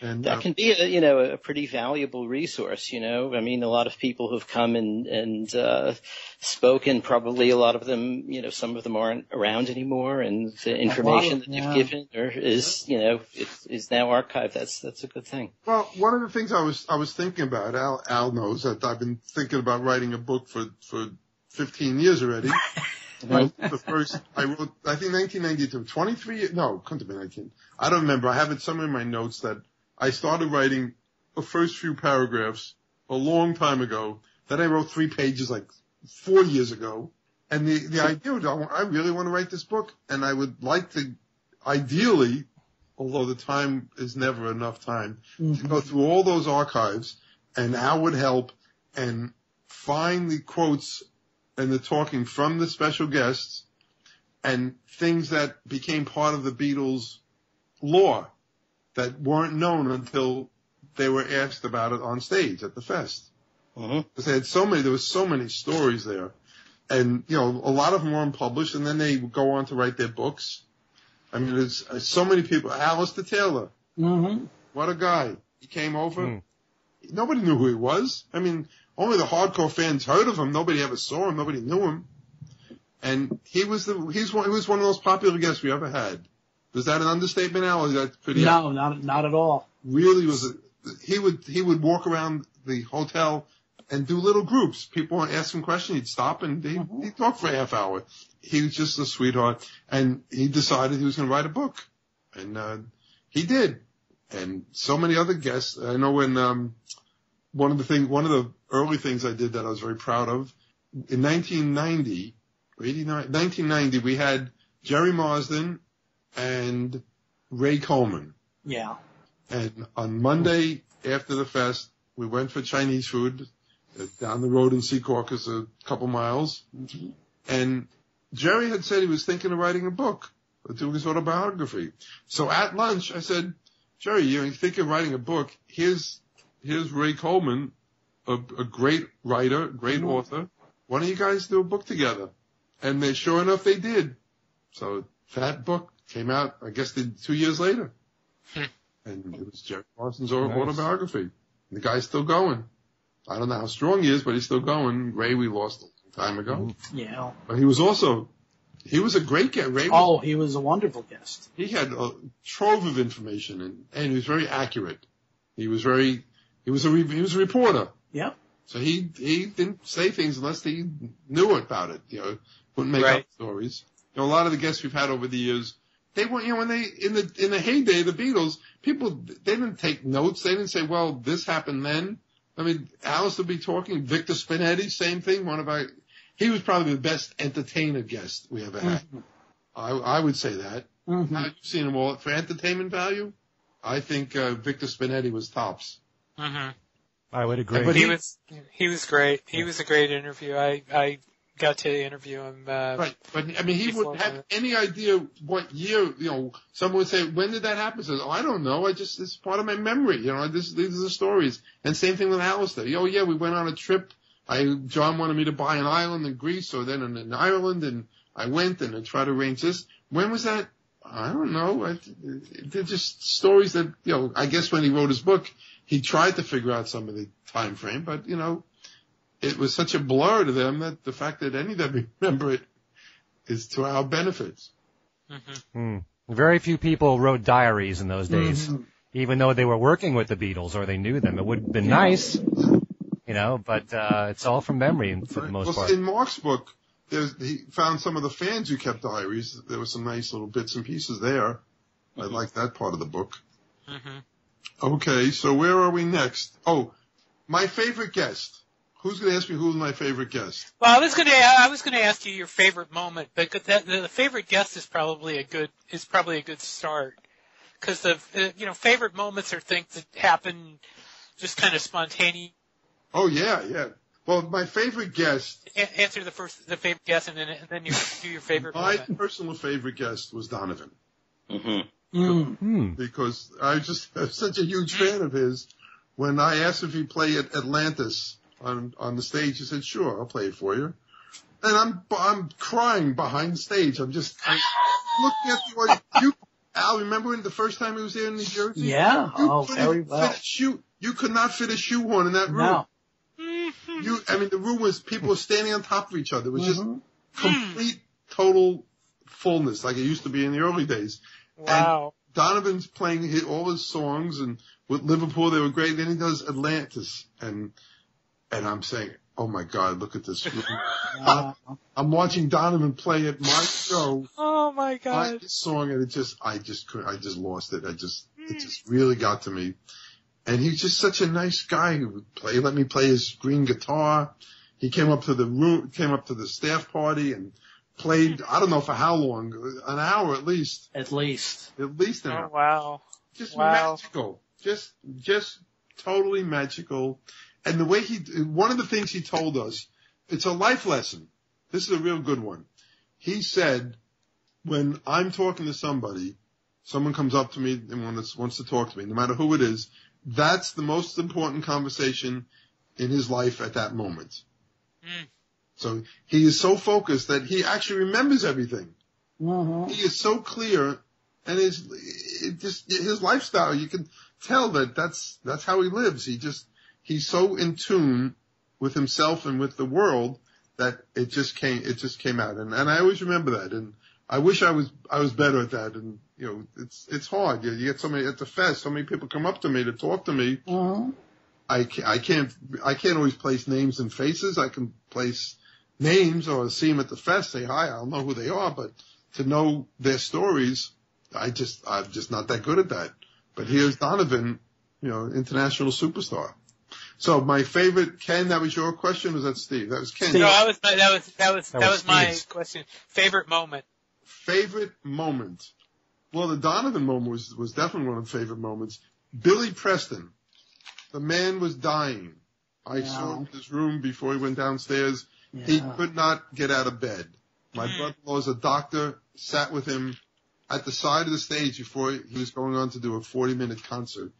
S5: And,
S4: That
S5: uh,
S4: can be, a, you know, a pretty valuable resource. You know, I mean, a lot of people who've come and and uh, spoken. Probably a lot of them, you know, some of them aren't around anymore, and the information that
S1: yeah.
S4: they've given or is, you know, is, is now archived. That's that's a good thing.
S5: Well, one of the things I was I was thinking about, Al Al knows that I've been thinking about writing a book for for 15 years already. I, the first I wrote, I think 1992, 23. years- No, couldn't have been 19. I don't remember. I have it somewhere in my notes that I started writing the first few paragraphs a long time ago. Then I wrote three pages like four years ago. And the the idea was, I really want to write this book, and I would like to, ideally, although the time is never enough time, to go mm-hmm. through all those archives and Al would help and find the quotes and the talking from the special guests and things that became part of the Beatles lore that weren't known until they were asked about it on stage at the fest.
S4: hmm
S5: Because they had so many, there was so many stories there. And, you know, a lot of them were unpublished and then they would go on to write their books. I mean, there's uh, so many people. Alistair Taylor,
S1: Mm-hmm.
S5: what a guy. He came over.
S2: Hmm.
S5: Nobody knew who he was. I mean, only the hardcore fans heard of him. Nobody ever saw him. Nobody knew him. And he was the, he's one, he was one of the most popular guests we ever had. Was that an understatement, Al? Or is that pretty,
S1: No, not not at all.
S5: really was a, he would, he would walk around the hotel and do little groups. People would ask him questions. He'd stop and he'd,
S1: Mhm.
S5: he'd talk for a half hour. He was just a sweetheart and he decided he was going to write a book and, uh, he did. And so many other guests. I know when, um, one of the things, one of the early things I did that I was very proud of in 1990 89, 1990, we had Gerry Marsden and Ray Coleman.
S1: Yeah.
S5: And on Monday after the fest, we went for Chinese food down the road in Secaucus, a couple miles. And Gerry had said he was thinking of writing a book, or doing his autobiography. So at lunch, I said, Gerry, you think of writing a book? Here's, here's Ray Coleman, a, a great writer, great
S1: Mhm.
S5: author. Why don't you guys do a book together? And they, sure enough, they did. So that book came out, I guess, the, two years later.
S3: Hmm.
S5: And it was Gerry Parsons'
S2: Nice.
S5: autobiography. The guy's still going. I don't know how strong he is, but he's still going. Ray, we lost a long time ago.
S1: Yeah.
S5: But he was also, he was a great guest. Ray was,
S1: Oh, he was a wonderful guest.
S5: he had a trove of information and, and he was very accurate. He was very, he was a, re, he was a reporter.
S1: Yep.
S5: So he, he didn't say things unless he knew about it, you know, wouldn't make up stories. You know, a lot of the guests we've had over the years, they weren't, you know, when they, in the, in the heyday of the Beatles, people, they didn't take notes. They didn't say, well, this happened then. I mean, Alice would be talking, Victor Spinetti, same thing, one of our, he was probably the best entertainer guest we ever had.
S1: Mhm.
S5: I, I would say that.
S1: Mhm.
S5: Now, you've seen them all. For entertainment value, I think uh, Victor Spinetti was tops.
S3: hmm
S2: I would agree.
S6: But
S3: He
S6: he-
S3: was he was great. He was a great interview. I I got to interview him. Uh,
S5: Right, but I mean, he wouldn't have any idea what year. You know, someone would say, "When did that happen?" Says, "Oh, I don't know. I just it's part of my memory. You know, this these are the stories." And same thing with Alistair. Oh yeah, we went on a trip. I John wanted me to buy an island in Greece or then in, in Ireland, and I went and I tried to arrange this. When was that? I don't know. I, they're just stories that you know. I guess when he wrote his book, he tried to figure out some of the time frame, but you know, it was such a blur to them that the fact that any of them remember it is to our benefit.
S3: mhm.
S2: Hmm. Very few people wrote diaries in those days,
S1: Mhm.
S2: even though they were working with the Beatles or they knew them. It would have been nice, you know, but uh, it's all from memory for the most
S5: well,
S2: part.
S5: in Mark's book, he found some of the fans who kept diaries. There were some nice little bits and pieces there. I like that part of the book.
S3: Mhm.
S5: Okay, so where are we next? Oh, my favorite guest. Who's going to ask me who's my favorite guest?
S3: Well, I was gonna I was gonna ask you your favorite moment, but that, the favorite guest is probably a good is probably a good start because the uh, you know favorite moments are things that happen just kind of spontaneous.
S5: Oh yeah, yeah. Well, my favorite guest,
S3: A- answer the first the favorite guest and then and then you do your favorite
S5: my
S3: moment.
S5: personal favorite guest was Donovan.
S4: hmm
S1: Mm.
S2: Hmm.
S5: because I just am such a huge fan of his. When I asked if he'd play at Atlantis on on the stage, he said, "Sure, I'll play it for you." And I'm I'm crying behind the stage. I'm just I'm looking at the audience. You, Al, remember when the first time he was there in New Jersey?
S1: Yeah.
S5: You
S1: Oh,
S5: couldn't
S1: very
S5: fit
S1: well.
S5: a shoe. You could not fit a shoehorn in that room.
S1: No.
S5: You, I mean, the room was people were standing on top of each other. It was just
S1: Mhm.
S5: complete, total fullness, like it used to be in the early days.
S3: Wow.
S5: Donovan's playing his, all his songs, and with Liverpool they were great. Then he does Atlantis, and and I'm saying, oh my God, look at this. room.
S1: Wow.
S5: I'm watching Donovan play at my show,
S3: Oh my God.
S5: my
S3: god.
S5: song, and it just, I just couldn't, I just lost it. I just, it just really got to me. And he's just such a nice guy who would play, let me play his green guitar. He came up to the room, came up to the staff party and played, I don't know for how long, an hour at least,
S1: At least.
S5: at least an oh, hour.
S3: Oh wow.
S5: just
S3: Wow.
S5: magical, just just totally magical. And the way he, one of the things he told us, it's a life lesson. This is a real good one. He said, when I'm talking to somebody, someone comes up to me and wants, wants to talk to me, no matter who it is, that's the most important conversation in his life at that moment.
S3: Mm.
S5: So he is so focused that he actually remembers everything
S1: hmm
S5: he is so clear and his it just his lifestyle you can tell that that's that's how he lives he just he's so in tune with himself and with the world that it just came it just came out. And and I always remember that. And I wish I was I was better at that. And you know it's it's hard. You, you get so many at the fest so many people come up to me to talk to me.
S1: Hmm
S5: I can't, I can't I can't always place names and faces. I can place names or see them at the fest say hi. I'll know who they are but to know their stories, I just, I'm just not that good at that. But here's Donovan, you know, international superstar. So my favorite, Ken, that was your question, was that Steve? That was Ken.
S1: Steve.
S3: No, that was my, that was that was
S2: That
S3: that,
S2: was
S3: was, my
S2: Steve's.
S3: question. Favorite moment.
S5: Favorite moment. Well, the Donovan moment was, was definitely one of the favorite moments. Billy Preston. The man was dying. I
S1: Yeah.
S5: saw him in his room before he went downstairs. He could not get out of bed. My
S3: Mm.
S5: brother-in-law is a doctor, sat with him at the side of the stage before he was going on to do a 40-minute concert.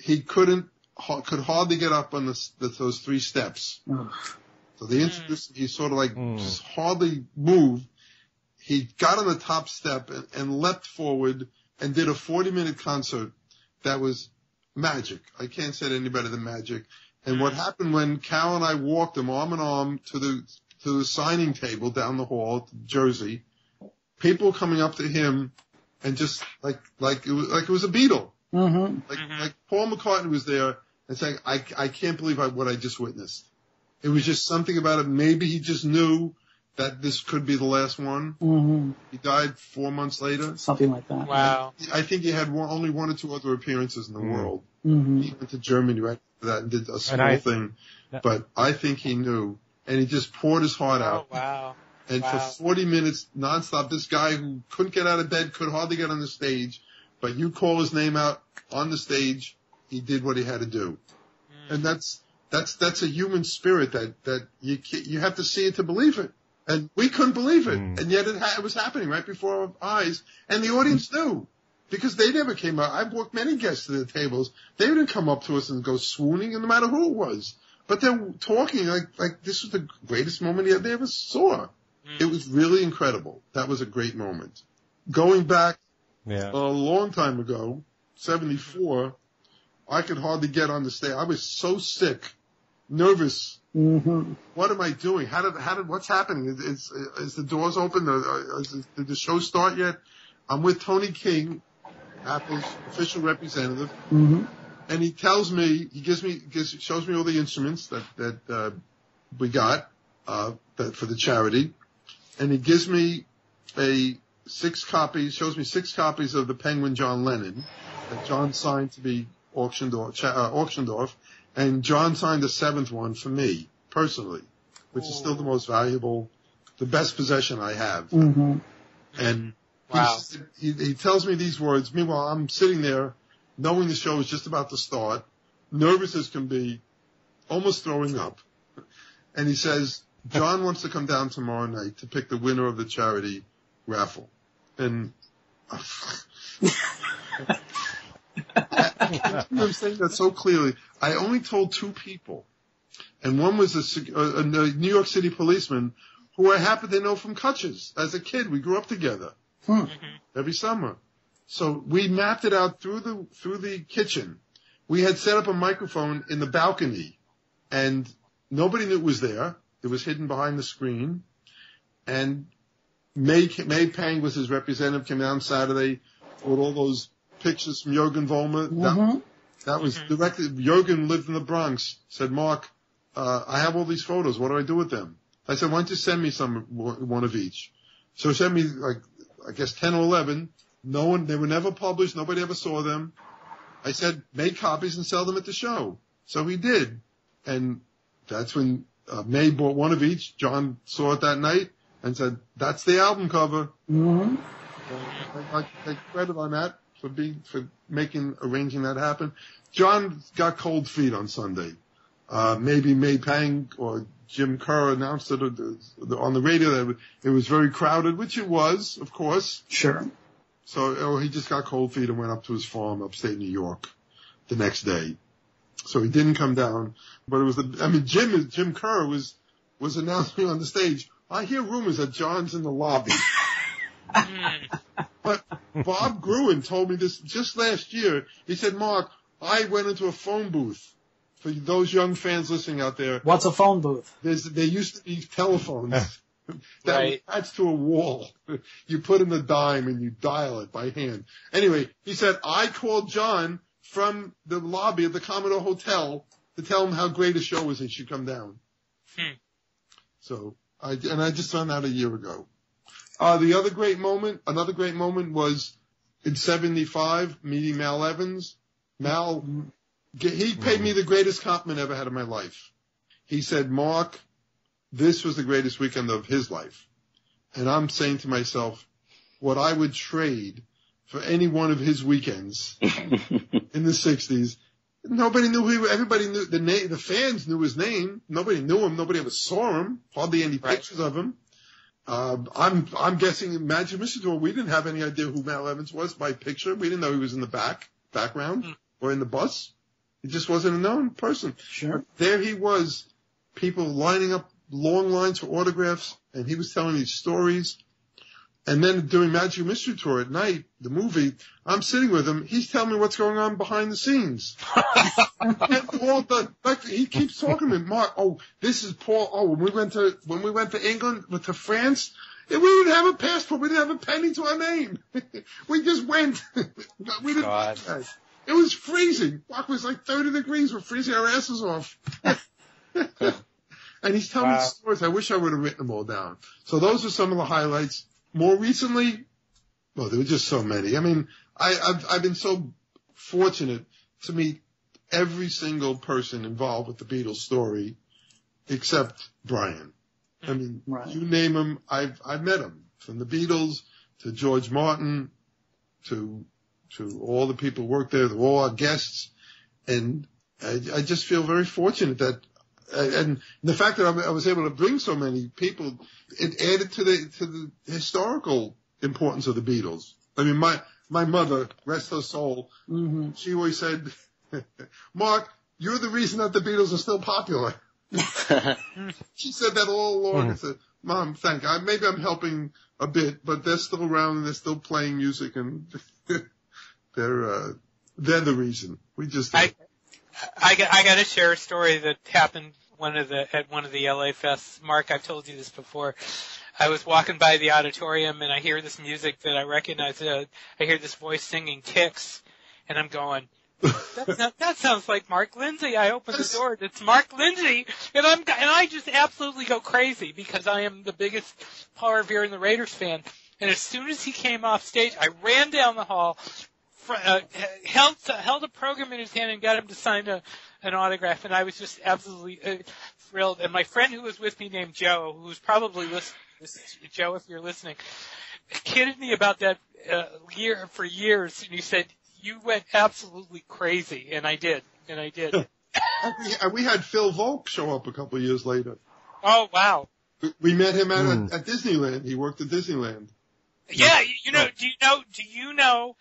S5: He couldn't, ha- could hardly get up on the, the, those three steps. So they introduced, he sort of like
S2: Mm.
S5: just hardly moved. He got on the top step and, and leapt forward and did a 40-minute concert that was magic. I can't say it any better than magic. And what happened when Cal and I walked him arm in arm to the to the signing table down the hall to Jersey, people coming up to him and just like like it was like it was a Beatle.
S1: hmm
S5: Like
S3: Mhm.
S5: like Paul McCartney was there and saying, I I can't believe I, what I just witnessed. It was just something about it. Maybe he just knew that this could be the last one.
S1: hmm
S5: He died four months later.
S1: Something like that.
S3: Wow.
S5: I think he had one, only one or two other appearances in the
S2: Mm.
S5: world.
S1: hmm
S5: He went to Germany right after that and did a small
S2: I-
S5: thing.
S2: Yeah.
S5: But I think he knew, and he just poured his heart
S3: Oh
S5: out.
S3: wow.
S5: And
S3: Wow.
S5: for 40 minutes nonstop, this guy who couldn't get out of bed, could hardly get on the stage, but you call his name out on the stage, he did what he had to do. and that's that's that's a human spirit that that you ca- you have to see it to believe it. And we couldn't believe it,
S2: Mm.
S5: and yet it, ha- it was happening right before our eyes, and the audience knew because they never came out. I've walked many guests to the tables; they didn't come up to us and go swooning, and no matter who it was, but they're talking like like this was the greatest moment they ever saw.
S3: Mm.
S5: It was really incredible. That was a great moment. Going back
S2: Yeah.
S5: a long time ago, 74, I could hardly get on the stage. I was so sick, nervous.
S1: hmm
S5: What am I doing? How did, how did, what's happening? Is, is, the doors open? Uh, Is, did the show start yet? I'm with Tony King, Apple's official representative,
S1: hmm
S5: and he tells me, he gives me, gives, shows me all the instruments that, that, uh, we got, uh, that for the charity. And he gives me a six copies, shows me six copies of the Penguin John Lennon that John signed to be auctioned off, uh, auctioned. And John signed the seventh one for me, personally, which is still the most valuable, the best possession I have.
S1: hmm
S5: And
S3: Wow.
S5: He, he tells me these words. Meanwhile, I'm sitting there knowing the show is just about to start, nervous as can be, almost throwing up. And he says, John wants to come down tomorrow night to pick the winner of the charity raffle. And I'm saying that so clearly. I only told two people. And one was a, a, a New York City policeman who I happened to know from Kutsher's as a kid. We grew up together
S3: Mhm.
S5: every summer. So we mapped it out through the through the kitchen. We had set up a microphone in the balcony, and nobody knew it was there. It was hidden behind the screen. And May May Pang was his representative. Came down Saturday with all those pictures from Jurgen Vollmer. That,
S1: hmm
S5: that was
S3: Mhm.
S5: directed. Jurgen lived in the Bronx. Said, Mark, uh, I have all these photos. What do I do with them? I said, why don't you send me some, one of each? So he sent me like, I guess 10 or 11. No one, they were never published. Nobody ever saw them. I said, make copies and sell them at the show. So he did. And that's when uh, May bought one of each. John saw it that night and said, that's the album cover.
S1: Mm-hmm.
S5: I'd like take credit on that for being, for making, arranging that happen. John got cold feet on Sunday. Uh, maybe May Pang or Jim Kerr announced it on the radio that it was very crowded, which it was, of course.
S1: Sure.
S5: So, or he just got cold feet and went up to his farm upstate New York the next day. So he didn't come down, but it was the, I mean, Jim, Jim Kerr was, was announcing on the stage, I hear rumors that John's in the lobby. But Bob Gruen told me this just last year. He said, Mark, I went into a phone booth. For those young fans listening out there,
S1: What's a phone booth?
S5: there's, there used to be telephones that
S3: Right.
S5: attached to a wall. You put in the dime and you dial it by hand. Anyway, he said, I called John from the lobby of the Commodore Hotel to tell him how great a show was and he should come down.
S3: Hmm.
S5: So I, and I just found out a year ago. Uh, the other great moment, another great moment was in 75 meeting Mal Evans. Mal, he paid me the greatest compliment I ever had in my life. He said, Mark, this was the greatest weekend of his life. And I'm saying to myself, what I would trade for any one of his weekends in the 60s. Nobody knew who he, everybody knew the name, the fans knew his name. Nobody knew him. Nobody ever saw him. Hardly any
S3: Right.
S5: pictures of him. Uh, I'm, I'm guessing Magic Mystery Tour, we didn't have any idea who Mal Evans was by picture. We didn't know he was in the back, background
S3: Hmm.
S5: or in the bus. He just wasn't a known person.
S1: Sure.
S5: There he was, people lining up long lines for autographs, and he was telling these stories. And then during Magic Mystery Tour at night, the movie, I'm sitting with him. He's telling me what's going on behind the scenes. and all the, like, he keeps talking to me, Mark. Oh, this is Paul. Oh, when we went to when we went to England to France, we didn't have a passport. We didn't have a penny to our name. we just went. we didn't.
S2: God.
S5: It was freezing. Mark was like 30 degrees. We're freezing our asses off. and he's telling me stories. I wish I would have written them all down. So those are some of the highlights. More recently, well, there were just so many. I mean, I, I've, I've been so fortunate to meet every single person involved with the Beatles story except Brian. I mean,
S1: Right.
S5: you name him, I've, I've met him from the Beatles to George Martin to, to all the people who worked there, to all our guests. And I, I just feel very fortunate that, and the fact that I was able to bring so many people, it added to the to the historical importance of the Beatles. I mean, my my mother, rest her soul,
S1: hmm
S5: she always said, "Mark, you're the reason that the Beatles are still popular." She said that all along. I said, "Mom, thank I maybe I'm helping a bit, but they're still around and they're still playing music and they're uh, they're the reason." We just
S3: I, I got, I got to share a story that happened one of the at one of the LA fests. Mark, I've told you this before. I was walking by the auditorium and I hear this music that I recognize. Uh, I hear this voice singing "Kicks," and I'm going. That, that, sounds like Mark Lindsay. I open the door. It's Mark Lindsay, and I'm and I just absolutely go crazy because I am the biggest Paul Revere and the Raiders fan. And as soon as he came off stage, I ran down the hall, uh, held held a program in his hand, and got him to sign a, an autograph. And I was just absolutely uh, thrilled. And my friend who was with me, named Joe, who's probably listening, Joe, if you're listening, kidded me about that uh, year for years, and he said you went absolutely crazy, and I did, and I did.
S5: we, we had Phil Volk show up a couple of years later.
S3: oh wow.
S5: We- We met him at,
S2: Hmm.
S5: at Disneyland. He worked at Disneyland.
S3: Yeah, you- you know, do you know, do you know,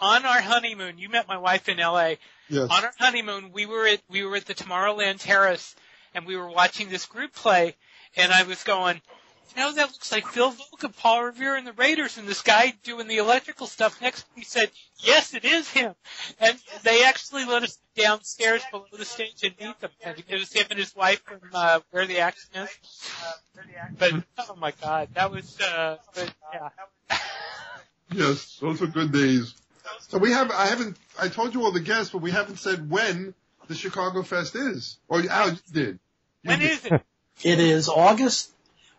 S3: on our honeymoon, you met my wife in LA.
S5: Yes.
S3: On our honeymoon, we were at, we were at the Tomorrowland Terrace and we were watching this group play and I was going, you know, that looks like Phil Volk and Paul Revere and the Raiders and this guy doing the electrical stuff next to me said, yes, it is him. And they actually let us downstairs below the stage and meet them. And it was him and his wife from, uh, Where the Action Is. But, oh my god, that was, uh, but, yeah.
S5: Yes, those were good days. So we have, I haven't, I told you all the guests, but we haven't said when the Chicago Fest is. Or Al, you did. You
S3: When
S5: did.
S3: is it?
S1: It is August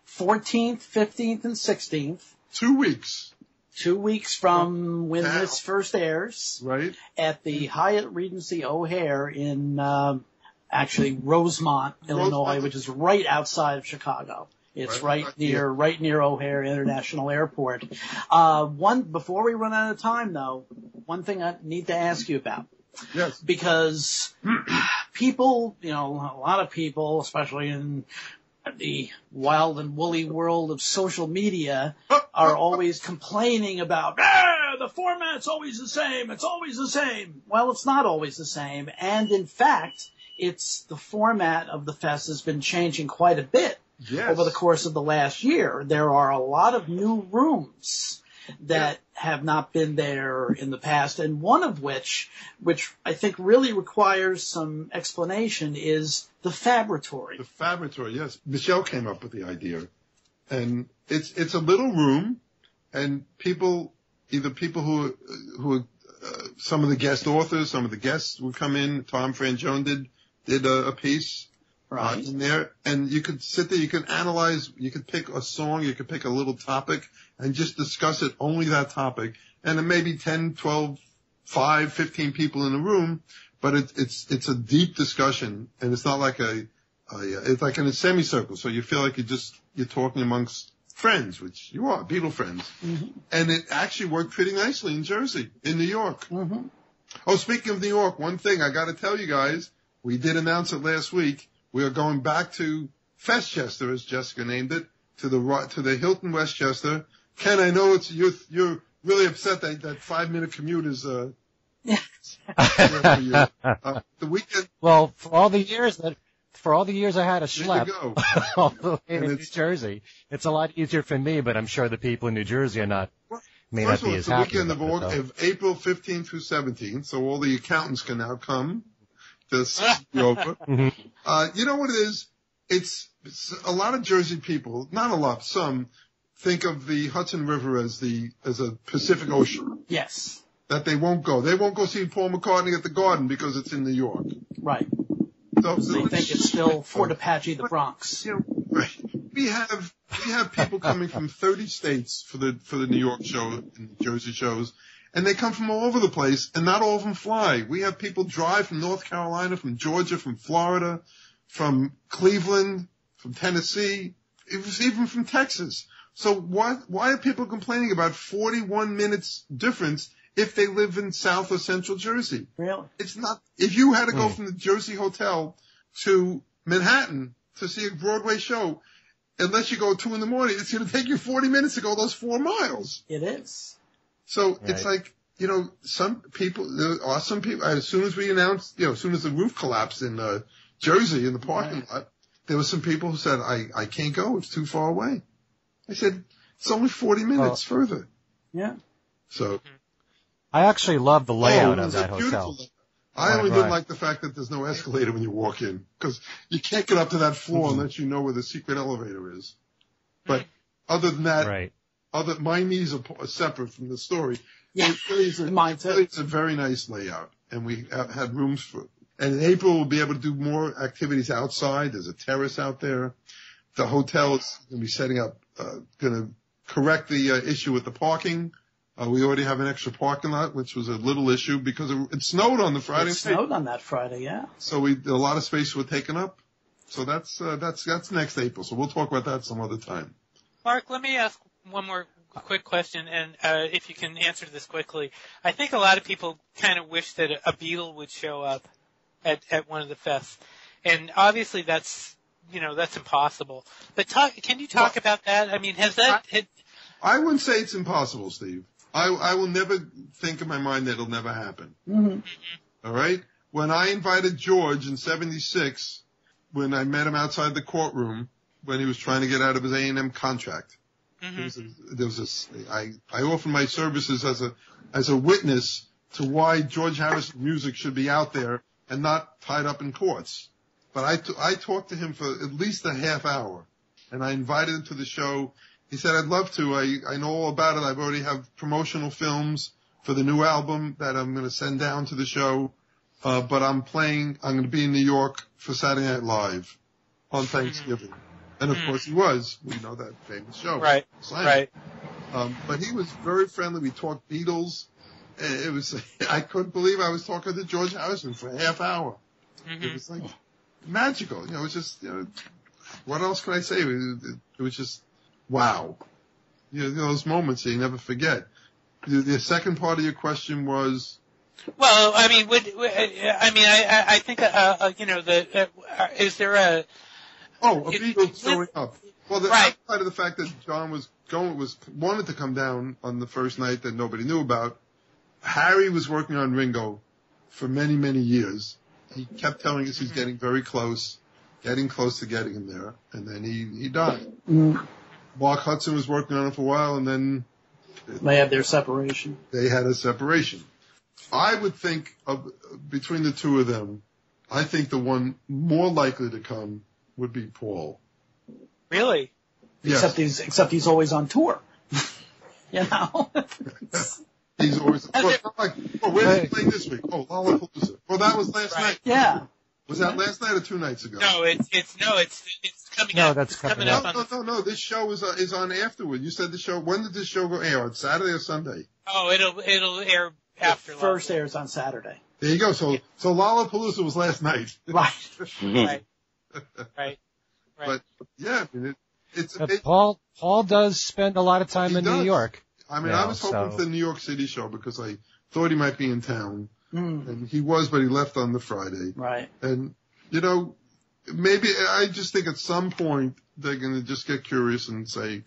S1: 14th, 15th, and 16th.
S5: Two weeks,
S1: Two weeks from when
S5: Wow.
S1: this first airs
S5: right?
S1: at the Hyatt Regency O'Hare in um, actually Rosemont, Illinois,
S5: Rosemont.
S1: which is right outside of Chicago. It's
S5: Right.
S1: right near right near O'Hare International Airport. Uh, one before we run out of time, though, one thing I need to ask you about
S5: Yes.
S1: because people, you know, a lot of people, especially in the wild and woolly world of social media, are always complaining about, ah, the format's always the same, it's always the same. Well, it's not always the same, and in fact, it's the format of the fest has been changing quite a bit
S5: Yes.
S1: over the course of the last year. There are a lot of new rooms that have not been there in the past, and one of which, which I think really requires some explanation, is the Fabratory.
S5: The Fabratory, yes. Michelle came up with the idea. And it's, it's a little room and people, either people who, who, uh, some of the guest authors, some of the guests would come in. Tom Frangione did, did a, a piece. Uh,
S1: Right.
S5: in there, and you could sit there, you could analyze, you could pick a song, you could pick a little topic, and just discuss it, only that topic, and maybe 10, 12, 5, 15 people in the room, but it, it's, it's a deep discussion, and it's not like a, a it's like in a semicircle, so you feel like you're just, you're talking amongst friends, which you are, Beatle friends,
S1: Mhm.
S5: and it actually worked pretty nicely in Jersey, in New York.
S1: hmm
S5: Oh, speaking of New York, one thing I got to tell you guys, we did announce it last week. We are going back to Festchester, as Jessica named it, to the to the Hilton Westchester. Ken, I know it's you're you're really upset that that five minute commute is uh, for you. uh the weekend.
S2: well, for all the years that, for all the years I had
S5: a
S2: schlep all the way
S5: And
S2: to New Jersey, it's a lot easier for me, but I'm sure the people in New Jersey are not, may
S5: First
S2: not
S5: of all,
S2: be
S5: it's
S2: as
S5: the weekend of, April 15th through 17th, so all the accountants can now come to see over.
S2: Mhm.
S5: Uh, you know what it is? It's, it's a lot of Jersey people, not a lot, some think of the Hudson River as the as a Pacific Ocean
S1: Yes.
S5: that they won't go. They won't go see Paul McCartney at the Garden because it's in New York.
S1: Right.
S5: So,
S1: They think it's still Fort Apache, the Bronx.
S5: you know, right. We have we have people coming from 30 states for the for the New York show and Jersey shows, and they come from all over the place, and not all of them fly. We have people drive from North Carolina, from Georgia, from Florida, from Cleveland, from Tennessee, it was even from Texas. So why why are people complaining about 41 minutes difference if they live in South or Central Jersey.
S1: Really?
S5: It's not, if you had to go
S2: Hmm.
S5: from the Jersey Hotel to Manhattan to see a Broadway show, unless you go two in the morning, it's going to take you 40 minutes to go those four miles.
S1: It is.
S5: So it's like, you know, some people, there are some people, as soon as we announced, you know, as soon as the roof collapsed in, uh, Jersey in the parking lot, there were some people who said, I, I can't go. It's too far away. I said, it's only 40 minutes further.
S1: Yeah.
S5: So
S2: I actually love the layout
S5: Oh,
S2: of that hotel.
S5: I
S2: Right,
S5: only didn't
S2: right.
S5: like the fact that there's no escalator when you walk in because you can't get up to that floor
S2: Mm-hmm.
S5: unless you know where the secret elevator is. But other than that,
S2: Right.
S5: Other my knees are, are separate from the story.
S1: Yeah.
S5: It really is a,
S1: Mine too.
S5: really is a very nice layout, and we have had rooms for. And in April, we'll be able to do more activities outside. There's a terrace out there. The hotel is going to be setting up, uh, going to correct the uh, issue with the parking. Uh, we already have an extra parking lot, which was a little issue because it, it snowed on the Friday
S1: It snowed on that Friday, yeah.
S5: So we a lot of space was taken up. So that's uh, that's that's next April. So we'll talk about that some other time.
S3: Mark, let me ask one more quick question, and uh, if you can answer this quickly. I think a lot of people kind of wish that a Beatle would show up at, at one of the fests, and obviously that's you know that's impossible. But talk, can you talk
S5: Well-
S3: about that? I mean, has that? Had,
S5: I wouldn't say it's impossible, Steve. I I will never think in my mind that it'll never happen.
S1: hmm
S5: All right. When I invited George in '76, when I met him outside the courtroom when he was trying to get out of his A and M contract, there was a, there was this. I I offered my services as a as a witness to why George Harrison music should be out there and not tied up in courts. But I t- I talked to him for at least a half hour, and I invited him to the show. He said I'd love to. I I know all about it. I've already have promotional films for the new album that I'm going to send down to the show. Uh, but I'm playing. I'm going to be in New York for Saturday Night Live on Thanksgiving, and of
S3: Mhm.
S5: course he was. We know that famous show.
S3: Right,
S5: Simon.
S3: right.
S5: Um, but he was very friendly. We talked Beatles. It was, I couldn't believe I was talking to George Harrison for a half hour. It
S3: hmm
S5: was like magical. You know, it was just, you know, what else can I say? It was, just, wow. You know, those moments that you never forget. The, the second part of your question was,
S3: Well, I mean, would, I mean, I I I think uh, uh you know the uh, is there a
S5: oh, a
S3: It-
S5: Beatles
S3: it-
S5: showing up. Well, the
S3: Right.
S5: outside of the fact that John was going, was, wanted to come down on the first night that nobody knew about, Harry was working on Ringo for many, many years. He kept telling us he's getting very close, getting close to getting him there, and then he, he died.
S1: mm
S5: Mark Hudson was working on it for a while, and then
S1: They had their separation.
S5: they had a separation. I would think of between the two of them, I think the one more likely to come would be Paul.
S3: really?
S5: Yes,
S1: Except he's except he's always on tour. you know.
S5: he's always.
S3: Has
S5: Well, like, oh, where did he play this week? Oh, Lollapalooza. Well, that was last
S3: Right.
S5: night.
S1: yeah.
S5: Was that last night or two nights ago?
S3: No, it's it's no, it's it's coming
S2: No,
S3: up.
S2: that's
S3: it's coming
S2: coming
S3: up
S5: No, no, no, no. This show is uh, is on afterward. You said the show. When did this show go air? On Saturday or Sunday?
S3: Oh, it'll it'll air after
S1: First airs on Saturday.
S5: There you go. So so Lollapalooza was last night.
S1: Right.
S3: Right, right, right.
S5: But yeah, I mean, it, it's. It,
S2: Paul Paul does spend a lot of time in
S5: does.
S2: New York.
S5: I mean,
S2: Yeah,
S5: I was hoping
S2: so-
S5: for the New York City show because I thought he might be in town,
S1: Mm,
S5: and he was, but he left on the Friday.
S1: right.
S5: And you know, maybe I just think at some point they're going to just get curious and say,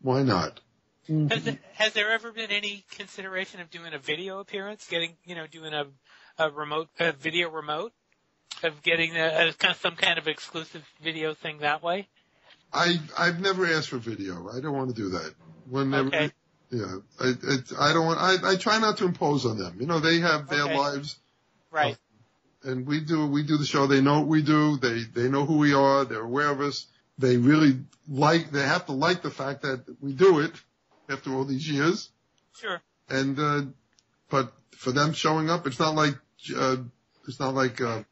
S5: why not?
S1: Mhm.
S3: Has, it- has there ever been any consideration of doing a video appearance, getting you know doing a a remote a video remote, of getting a, a kind of some kind of exclusive video thing that way?
S5: I I've never asked for video. I don't want to do that. Whenever,
S3: Okay.
S5: yeah, I it, I don't want. I I try not to impose on them. You know, they have their
S3: Okay.
S5: lives,
S3: Right.
S5: and we do we do the show. They know what we do. They they know who we are. They're aware of us. They really like. They have to like the fact that we do it after all these years.
S3: Sure.
S5: And uh, but for them showing up, it's not like uh, it's not like uh,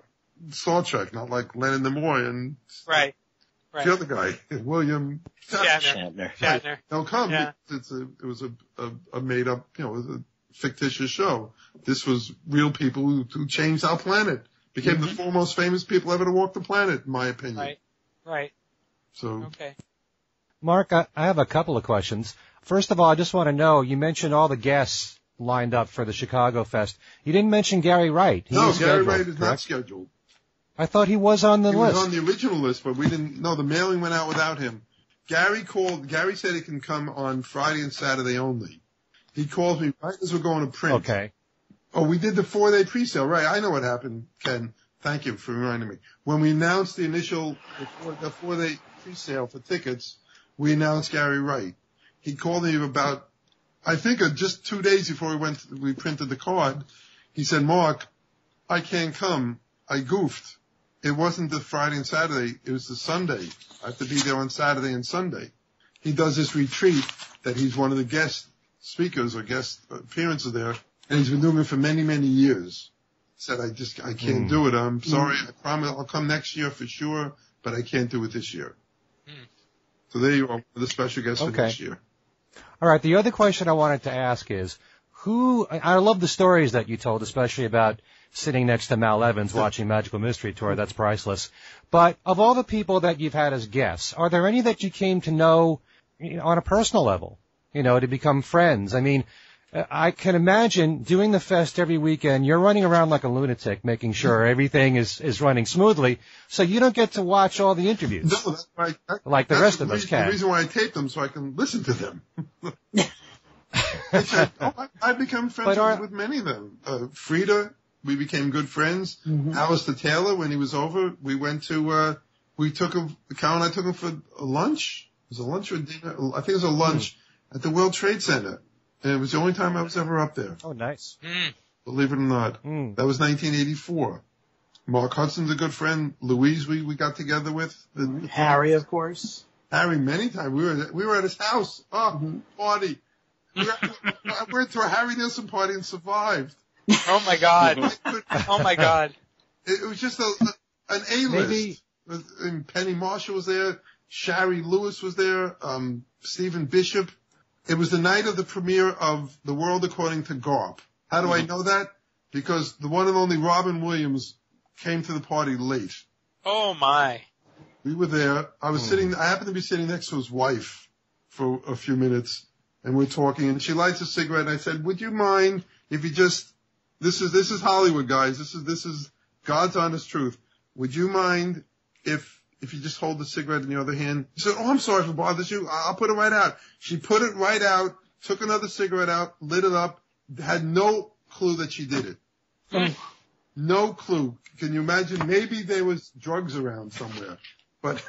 S5: Star Trek, not like Leonard Nimoy and
S3: Right. Right.
S5: the other guy, William.
S3: Shatner.
S4: Shatner.
S3: Shatner.
S5: They'll come.
S3: Yeah.
S5: It's a, it was a, a, a made up, you know, it was a fictitious show. This was real people who, who changed our planet, became the mm-hmm. four most famous people ever to walk the planet, in my opinion.
S3: Right. Right.
S5: So
S3: Okay.
S2: Mark, I, I have a couple of questions. First of all, I just want to know, you mentioned all the guests lined up for the Chicago Fest. You didn't mention Gary Wright. He
S5: no, Gary
S2: scheduled,
S5: Wright is not scheduled.
S2: I thought he was on the
S5: he
S2: list.
S5: was on the original list, but we didn't. No, the mailing went out without him. Gary called. Gary said he can come on Friday and Saturday only. He called me right as we're going to print.
S2: okay.
S5: Oh, we did the four day pre-sale, right? I know what happened, Ken. Thank you for reminding me. When we announced the initial the four, the four day pre-sale for tickets, we announced Gary Wright. He called me about, I think, uh, just two days before we went, we printed the card. He said, "Mark, I can't come. I goofed. It wasn't the Friday and Saturday. It was the Sunday. I have to be there on Saturday and Sunday." He does this retreat that he's one of the guest speakers or guest appearances there, and he's been doing it for many, many years. Said, I just, I can't
S2: Hmm.
S5: do it. I'm sorry. I promise I'll come next year for sure, but I can't do it this year.
S3: Hmm.
S5: So there you are, the special guest for
S2: Okay.
S5: next year.
S2: All right. The other question I wanted to ask is, who? I I love the stories that you told, especially about sitting next to Mal Evans watching Magical Mystery Tour. That's priceless. But of all the people that you've had as guests, are there any that you came to know you know, on a personal level? You know, to become friends. I mean, uh, I can imagine doing the fest every weekend. You're running around like a lunatic, making sure everything is is running smoothly, so you don't get to watch all the interviews.
S5: No, that's why, that,
S2: Like the
S5: that's
S2: rest of us
S5: reason-
S2: can.
S5: The reason why I tape them so I can listen to them. I said, oh, I, I become friends
S2: are-
S5: with, with many of them. Uh, Freda, we became good friends.
S1: Mhm.
S5: Alistair Taylor, when he was over, we went to, uh, we took him, Cal and I took him for a lunch. It was a lunch or a dinner. I think it was a lunch at the World Trade Center. And it was the only time I was ever up there,
S2: Oh, nice.
S3: Mm.
S5: believe it or not.
S2: Mm.
S5: That was 1984. Mark Hudson's a good friend. Louise, we, we got together with. The,
S1: Harry, of course.
S5: Harry many times. We were we were at his house. Oh,
S1: Mhm.
S5: party. We were, I went to a Harry Nilsson party and survived.
S3: Oh my God. Oh my God.
S5: it was just a, a an A
S2: Maybe-
S5: list. And Penny Marshall was there. Shari Lewis was there. Um, Stephen Bishop. It was the night of the premiere of The World According to Garp. How do I know that? Because the one and only Robin Williams came to the party late.
S3: Oh my.
S5: We were there. I was
S2: Hmm.
S5: sitting, I happened to be sitting next to his wife for a few minutes and we're talking and she lights a cigarette and I said, would you mind if you just, this is, this is Hollywood guys. This is, this is God's honest truth. Would you mind if, if you just hold the cigarette in the other hand? She said, oh, I'm sorry if it bothers you. I'll put it right out. She put it right out, took another cigarette out, lit it up, had no clue that she did it.
S3: Hmm.
S5: No clue. Can you imagine? Maybe there was drugs around somewhere, but,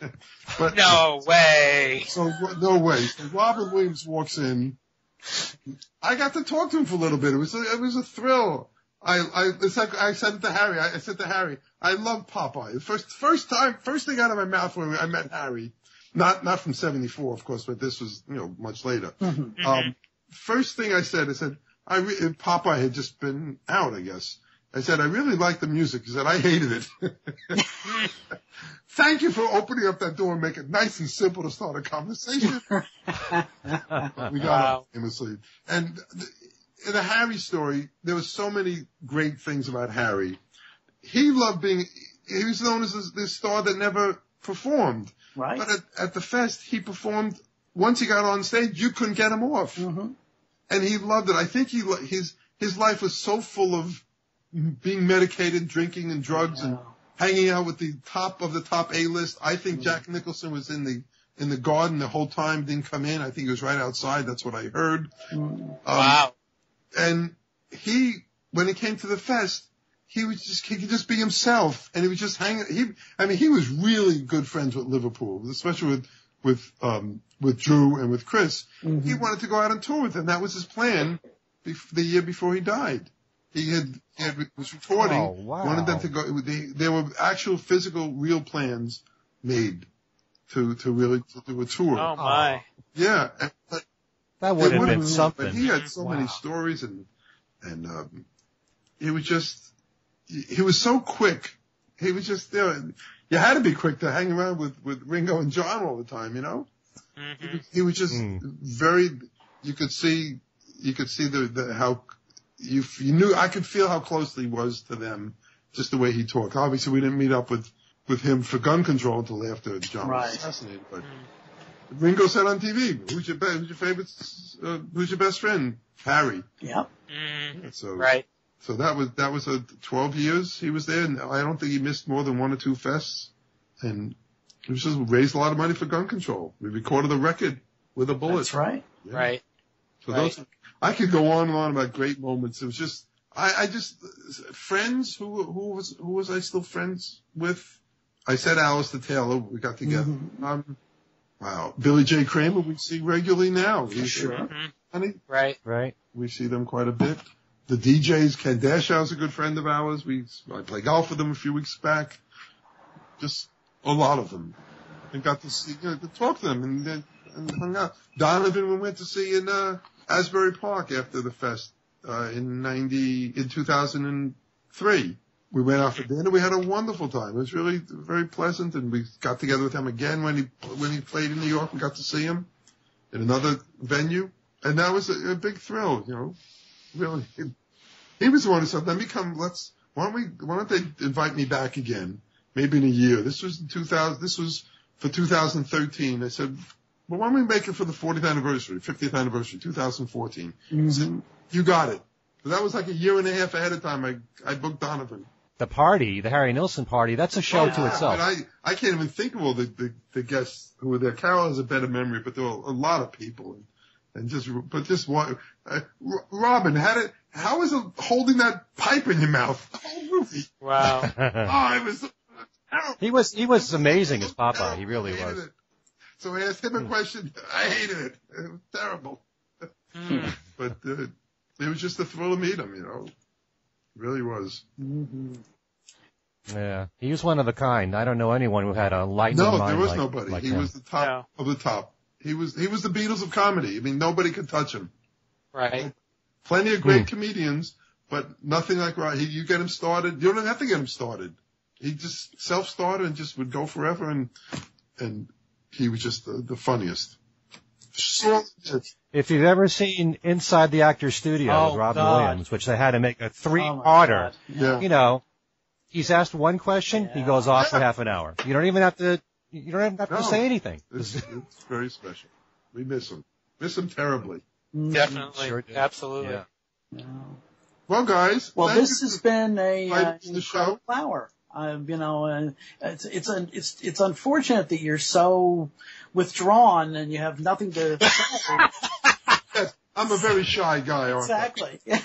S5: but
S3: No way.
S5: so no way. So Robin Williams walks in. I got to talk to him for a little bit. It was a, it was a thrill. I I it's like I said it to Harry. I, I said to Harry, I love Popeye. The First first time first thing out of my mouth when I met Harry, not not from '74 of course, but this was you know much later.
S1: Mhm.
S5: Um, first thing I said, I said, I re- Popeye had just been out, I guess. I said, I really like the music. He said, I hated it. Thank you for opening up that door and make it nice and simple to start a conversation. We got
S3: Wow.
S5: famously. And th- in the Harry story, there were so many great things about Harry. He loved being, he was known as this, star that never performed.
S1: right?
S5: But at, at the fest, he performed, once he got on stage, you couldn't get him off
S1: hmm
S5: and he loved it. I think he his his life was so full of being medicated, drinking and drugs, and hanging out with the top of the top A list. I think Jack Nicholson was in the in the garden the whole time, didn't come in. I think he was right outside. That's what I heard. Um,
S3: Wow.
S5: And he, when it came to the fest, he was just he could just be himself, and he was just hanging. He, I mean, he was really good friends with Liverpool, especially with with um with Drew and with Chris.
S1: Mm-hmm.
S5: He wanted to go out on tour with them. That was his plan bef- the year before he died. He had, he had was recording,
S2: Oh, wow.
S5: wanted them to go. They, there were actual physical, real plans made to to really to do a tour.
S3: Oh my.
S5: Yeah, and, but
S2: That would have
S5: would've
S2: been something.
S5: But he had so many stories and and um, he was just he he was so quick. He was just there. You had to be quick to hang around with with Ringo and John all the time, you know. He
S3: hmm
S5: was, he was just
S2: Mm.
S5: very. You could see, you could see the, the how you you knew. I could feel how close he was to them, just the way he talked. Obviously, we didn't meet up with with him for gun control until after John
S1: Right.
S5: was assassinated, but Ringo said on TV, "Who's your best? Who's your favorite? Uh, who's your best friend?" Harry.
S1: Yep.
S3: Mm,
S5: So
S3: right.
S5: So that was that was a 12 years he was there, and I don't think he missed more than one or two fests. And it was just raised a lot of money for gun control. We recorded a record with a bullet.
S1: That's right.
S5: Yeah.
S3: Right.
S5: So those, I could go on and on about great moments. It was just, I, I just, friends, who, who was, who was I still friends with? I said Alistair Taylor, we got together.
S1: Mhm.
S5: Um, wow. Billy J. Kramer, we see regularly now. We,
S1: Sure.
S5: Honey,
S3: Right.
S2: Right.
S5: we see them quite a bit. The DJs, Ken Dashow's a good friend of ours. We, I play golf with them a few weeks back. Just a lot of them. And got to see, you know, to talk to them and, and hung out. Donovan we went to see in, uh, Asbury Park after the fest, uh, in 90, in 2003. We went out for dinner. We had a wonderful time. It was really very pleasant and we got together with him again when he, when he played in New York. We got to see him in another venue. And that was a, a big thrill, you know, really. He was the one who said, let me come, let's, why don't we, why don't they invite me back again? Maybe in a year. This was in 2000, this was for 2013. I said, well, why don't we make it for the 40th anniversary, 50th anniversary, 2014? He said, you got it. So that was like a year and a half ahead of time. I, I booked Donovan.
S2: The party, the Harry Nilsson party, that's a show to
S1: Yeah,
S2: itself.
S5: I, I can't even think of all the, the, the guests who were there. Carol has a better memory, but there were a lot of people. And, and just, but just one, uh, R- Robin, how did, how was it holding that pipe in your mouth? The whole movie.
S3: Wow.
S5: Oh, it was terrible.
S2: he was he was amazing as Popeye. He really
S5: I hated
S2: was.
S5: It. So I asked him a question. I hated it. It was terrible.
S3: Mm.
S5: But uh, it was just a thrill to meet him, you know. It really was.
S1: Mhm.
S2: Yeah, he was one of a kind. I don't know anyone who had a lightning
S5: No, there was
S2: like,
S5: nobody.
S2: like
S5: he
S2: him.
S5: was the top of the top. He was he was the Beatles of comedy. I mean, nobody could touch him.
S3: Right.
S5: Plenty of great
S2: Hmm.
S5: comedians, but nothing like Rod. He, you get him started. You don't have to get him started. He just self started and just would go forever, and and he was just the, the funniest. So,
S2: If you've ever seen Inside the Actor's Studio
S1: Oh,
S2: with Robin
S1: God.
S2: Williams, which they had to make a
S1: Oh,
S2: three-parter,
S1: God.
S5: yeah.
S2: you know, he's asked one question, he goes off for half an hour. You don't even have to, you don't even have
S5: No.
S2: to say anything.
S5: It's, it's very special. We miss him. Miss him terribly.
S3: Definitely.
S2: Sure.
S3: Absolutely.
S2: Yeah.
S1: Yeah.
S5: Well, guys.
S1: Well, this has been a uh,
S5: the show.
S1: incredible hour. Uh, you know, uh, it's it's un, it's it's unfortunate that you're so withdrawn and you have nothing to say.
S5: I'm a very shy guy, aren't
S1: exactly.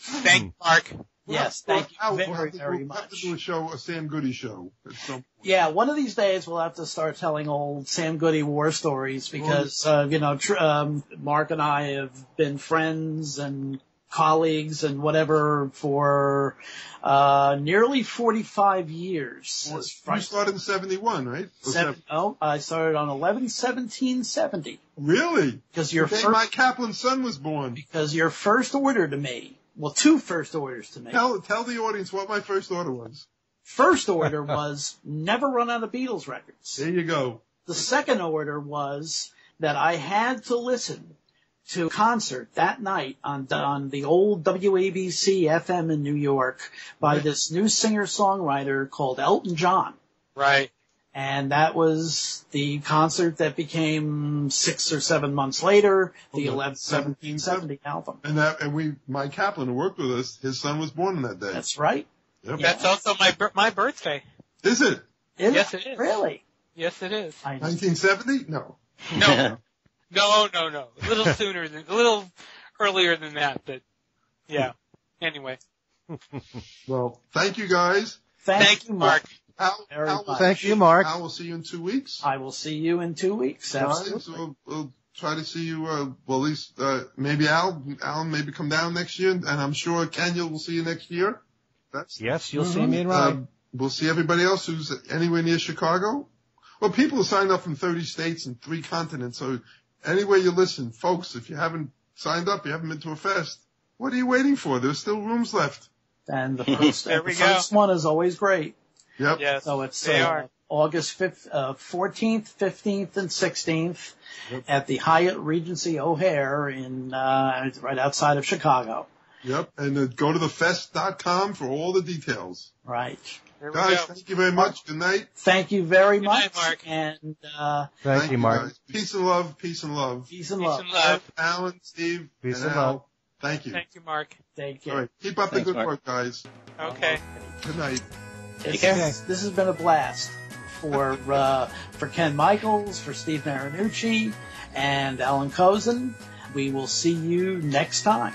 S3: Thank you, Mark.
S1: yes, thank you
S5: Al, we'll
S1: very
S5: have to,
S1: very
S5: we'll have to do a show, a Sam Goody show at some point.
S1: Yeah, one of these days we'll have to start telling old Sam Goody war stories because uh, you know tr- um, Mark and I have been friends and colleagues and whatever for uh, nearly 45 years. As
S5: You started in 71, right?
S1: Seven, oh, I started on 11 17 70
S5: Really?
S1: because your first
S5: Mike Kaplan's son was born.
S1: because your first order to me, well, two first orders to me.
S5: Tell, tell the audience what my first order was.
S1: First order was never run out of Beatles records.
S5: There you go.
S1: The second order was that I had to listen to a concert that night on on the old WABC FM in New York by this new singer-songwriter called Elton John.
S3: Right.
S1: And that was the concert that became six or seven months later, the
S5: Okay.
S1: 11, 1770 album.
S5: And that, and we, Mike Kaplan, who worked with us, his son was born on that day.
S1: That's right.
S5: Yep.
S3: That's also my my birthday.
S5: Is it?
S1: Is
S3: Yes, it is.
S1: Really?
S3: Yes, it is.
S5: 1970? No.
S3: No, no, no, no. A little sooner than, a little earlier than that, but yeah. Anyway,
S5: Well, thank you guys.
S1: thank,
S3: thank you, Mark.
S5: Al,
S1: Very
S5: Al.
S2: Thank you, Mark.
S5: I will see you in two weeks.
S1: I will see you in two weeks.
S5: Guys,
S1: Absolutely.
S5: we'll, we'll try to see you, uh, well, at least, uh, maybe Al, Al maybe come down next year, and I'm sure Kenya will see you next year. That's,
S2: Yes, you'll see me and Ryan.
S5: um, we'll see everybody else who's anywhere near Chicago. Well, people are signed up from 30 states and three continents, so anywhere you listen, folks, if you haven't signed up, you haven't been to a fest, what are you waiting for? There's still rooms left.
S1: And the first,
S3: There
S1: the
S3: go.
S1: first one is always great.
S5: Yep.
S3: Yes,
S1: So it's
S3: they
S1: uh,
S3: are.
S1: August 5th, uh, 14th, 15th, and 16th
S5: Yep.
S1: at the Hyatt Regency O'Hare in uh, right outside of Chicago.
S5: Yep. And uh, go to thefest.com for all the details.
S1: Right.
S3: There
S5: Guys, thank you very much. Good night.
S1: Thank you very
S3: Good
S1: much.
S3: night, Mark.
S1: And uh,
S2: Thank, you, Mark.
S5: guys. Peace and love. Peace and love.
S1: peace and
S3: Peace
S1: love.
S3: and love.
S5: Allan, Steve,
S2: Peace
S5: and
S2: and love.
S5: Thank you.
S3: Thank you, Mark.
S1: Thank you.
S5: All right. Keep up
S4: Thanks,
S5: the good
S4: Mark.
S5: work, guys.
S3: Okay.
S5: Good night.
S1: This,
S4: care.
S1: is- this has been a blast for uh, for Ken Michaels, for Steve Marinucci, and Allan Kozinn. We will see you next time.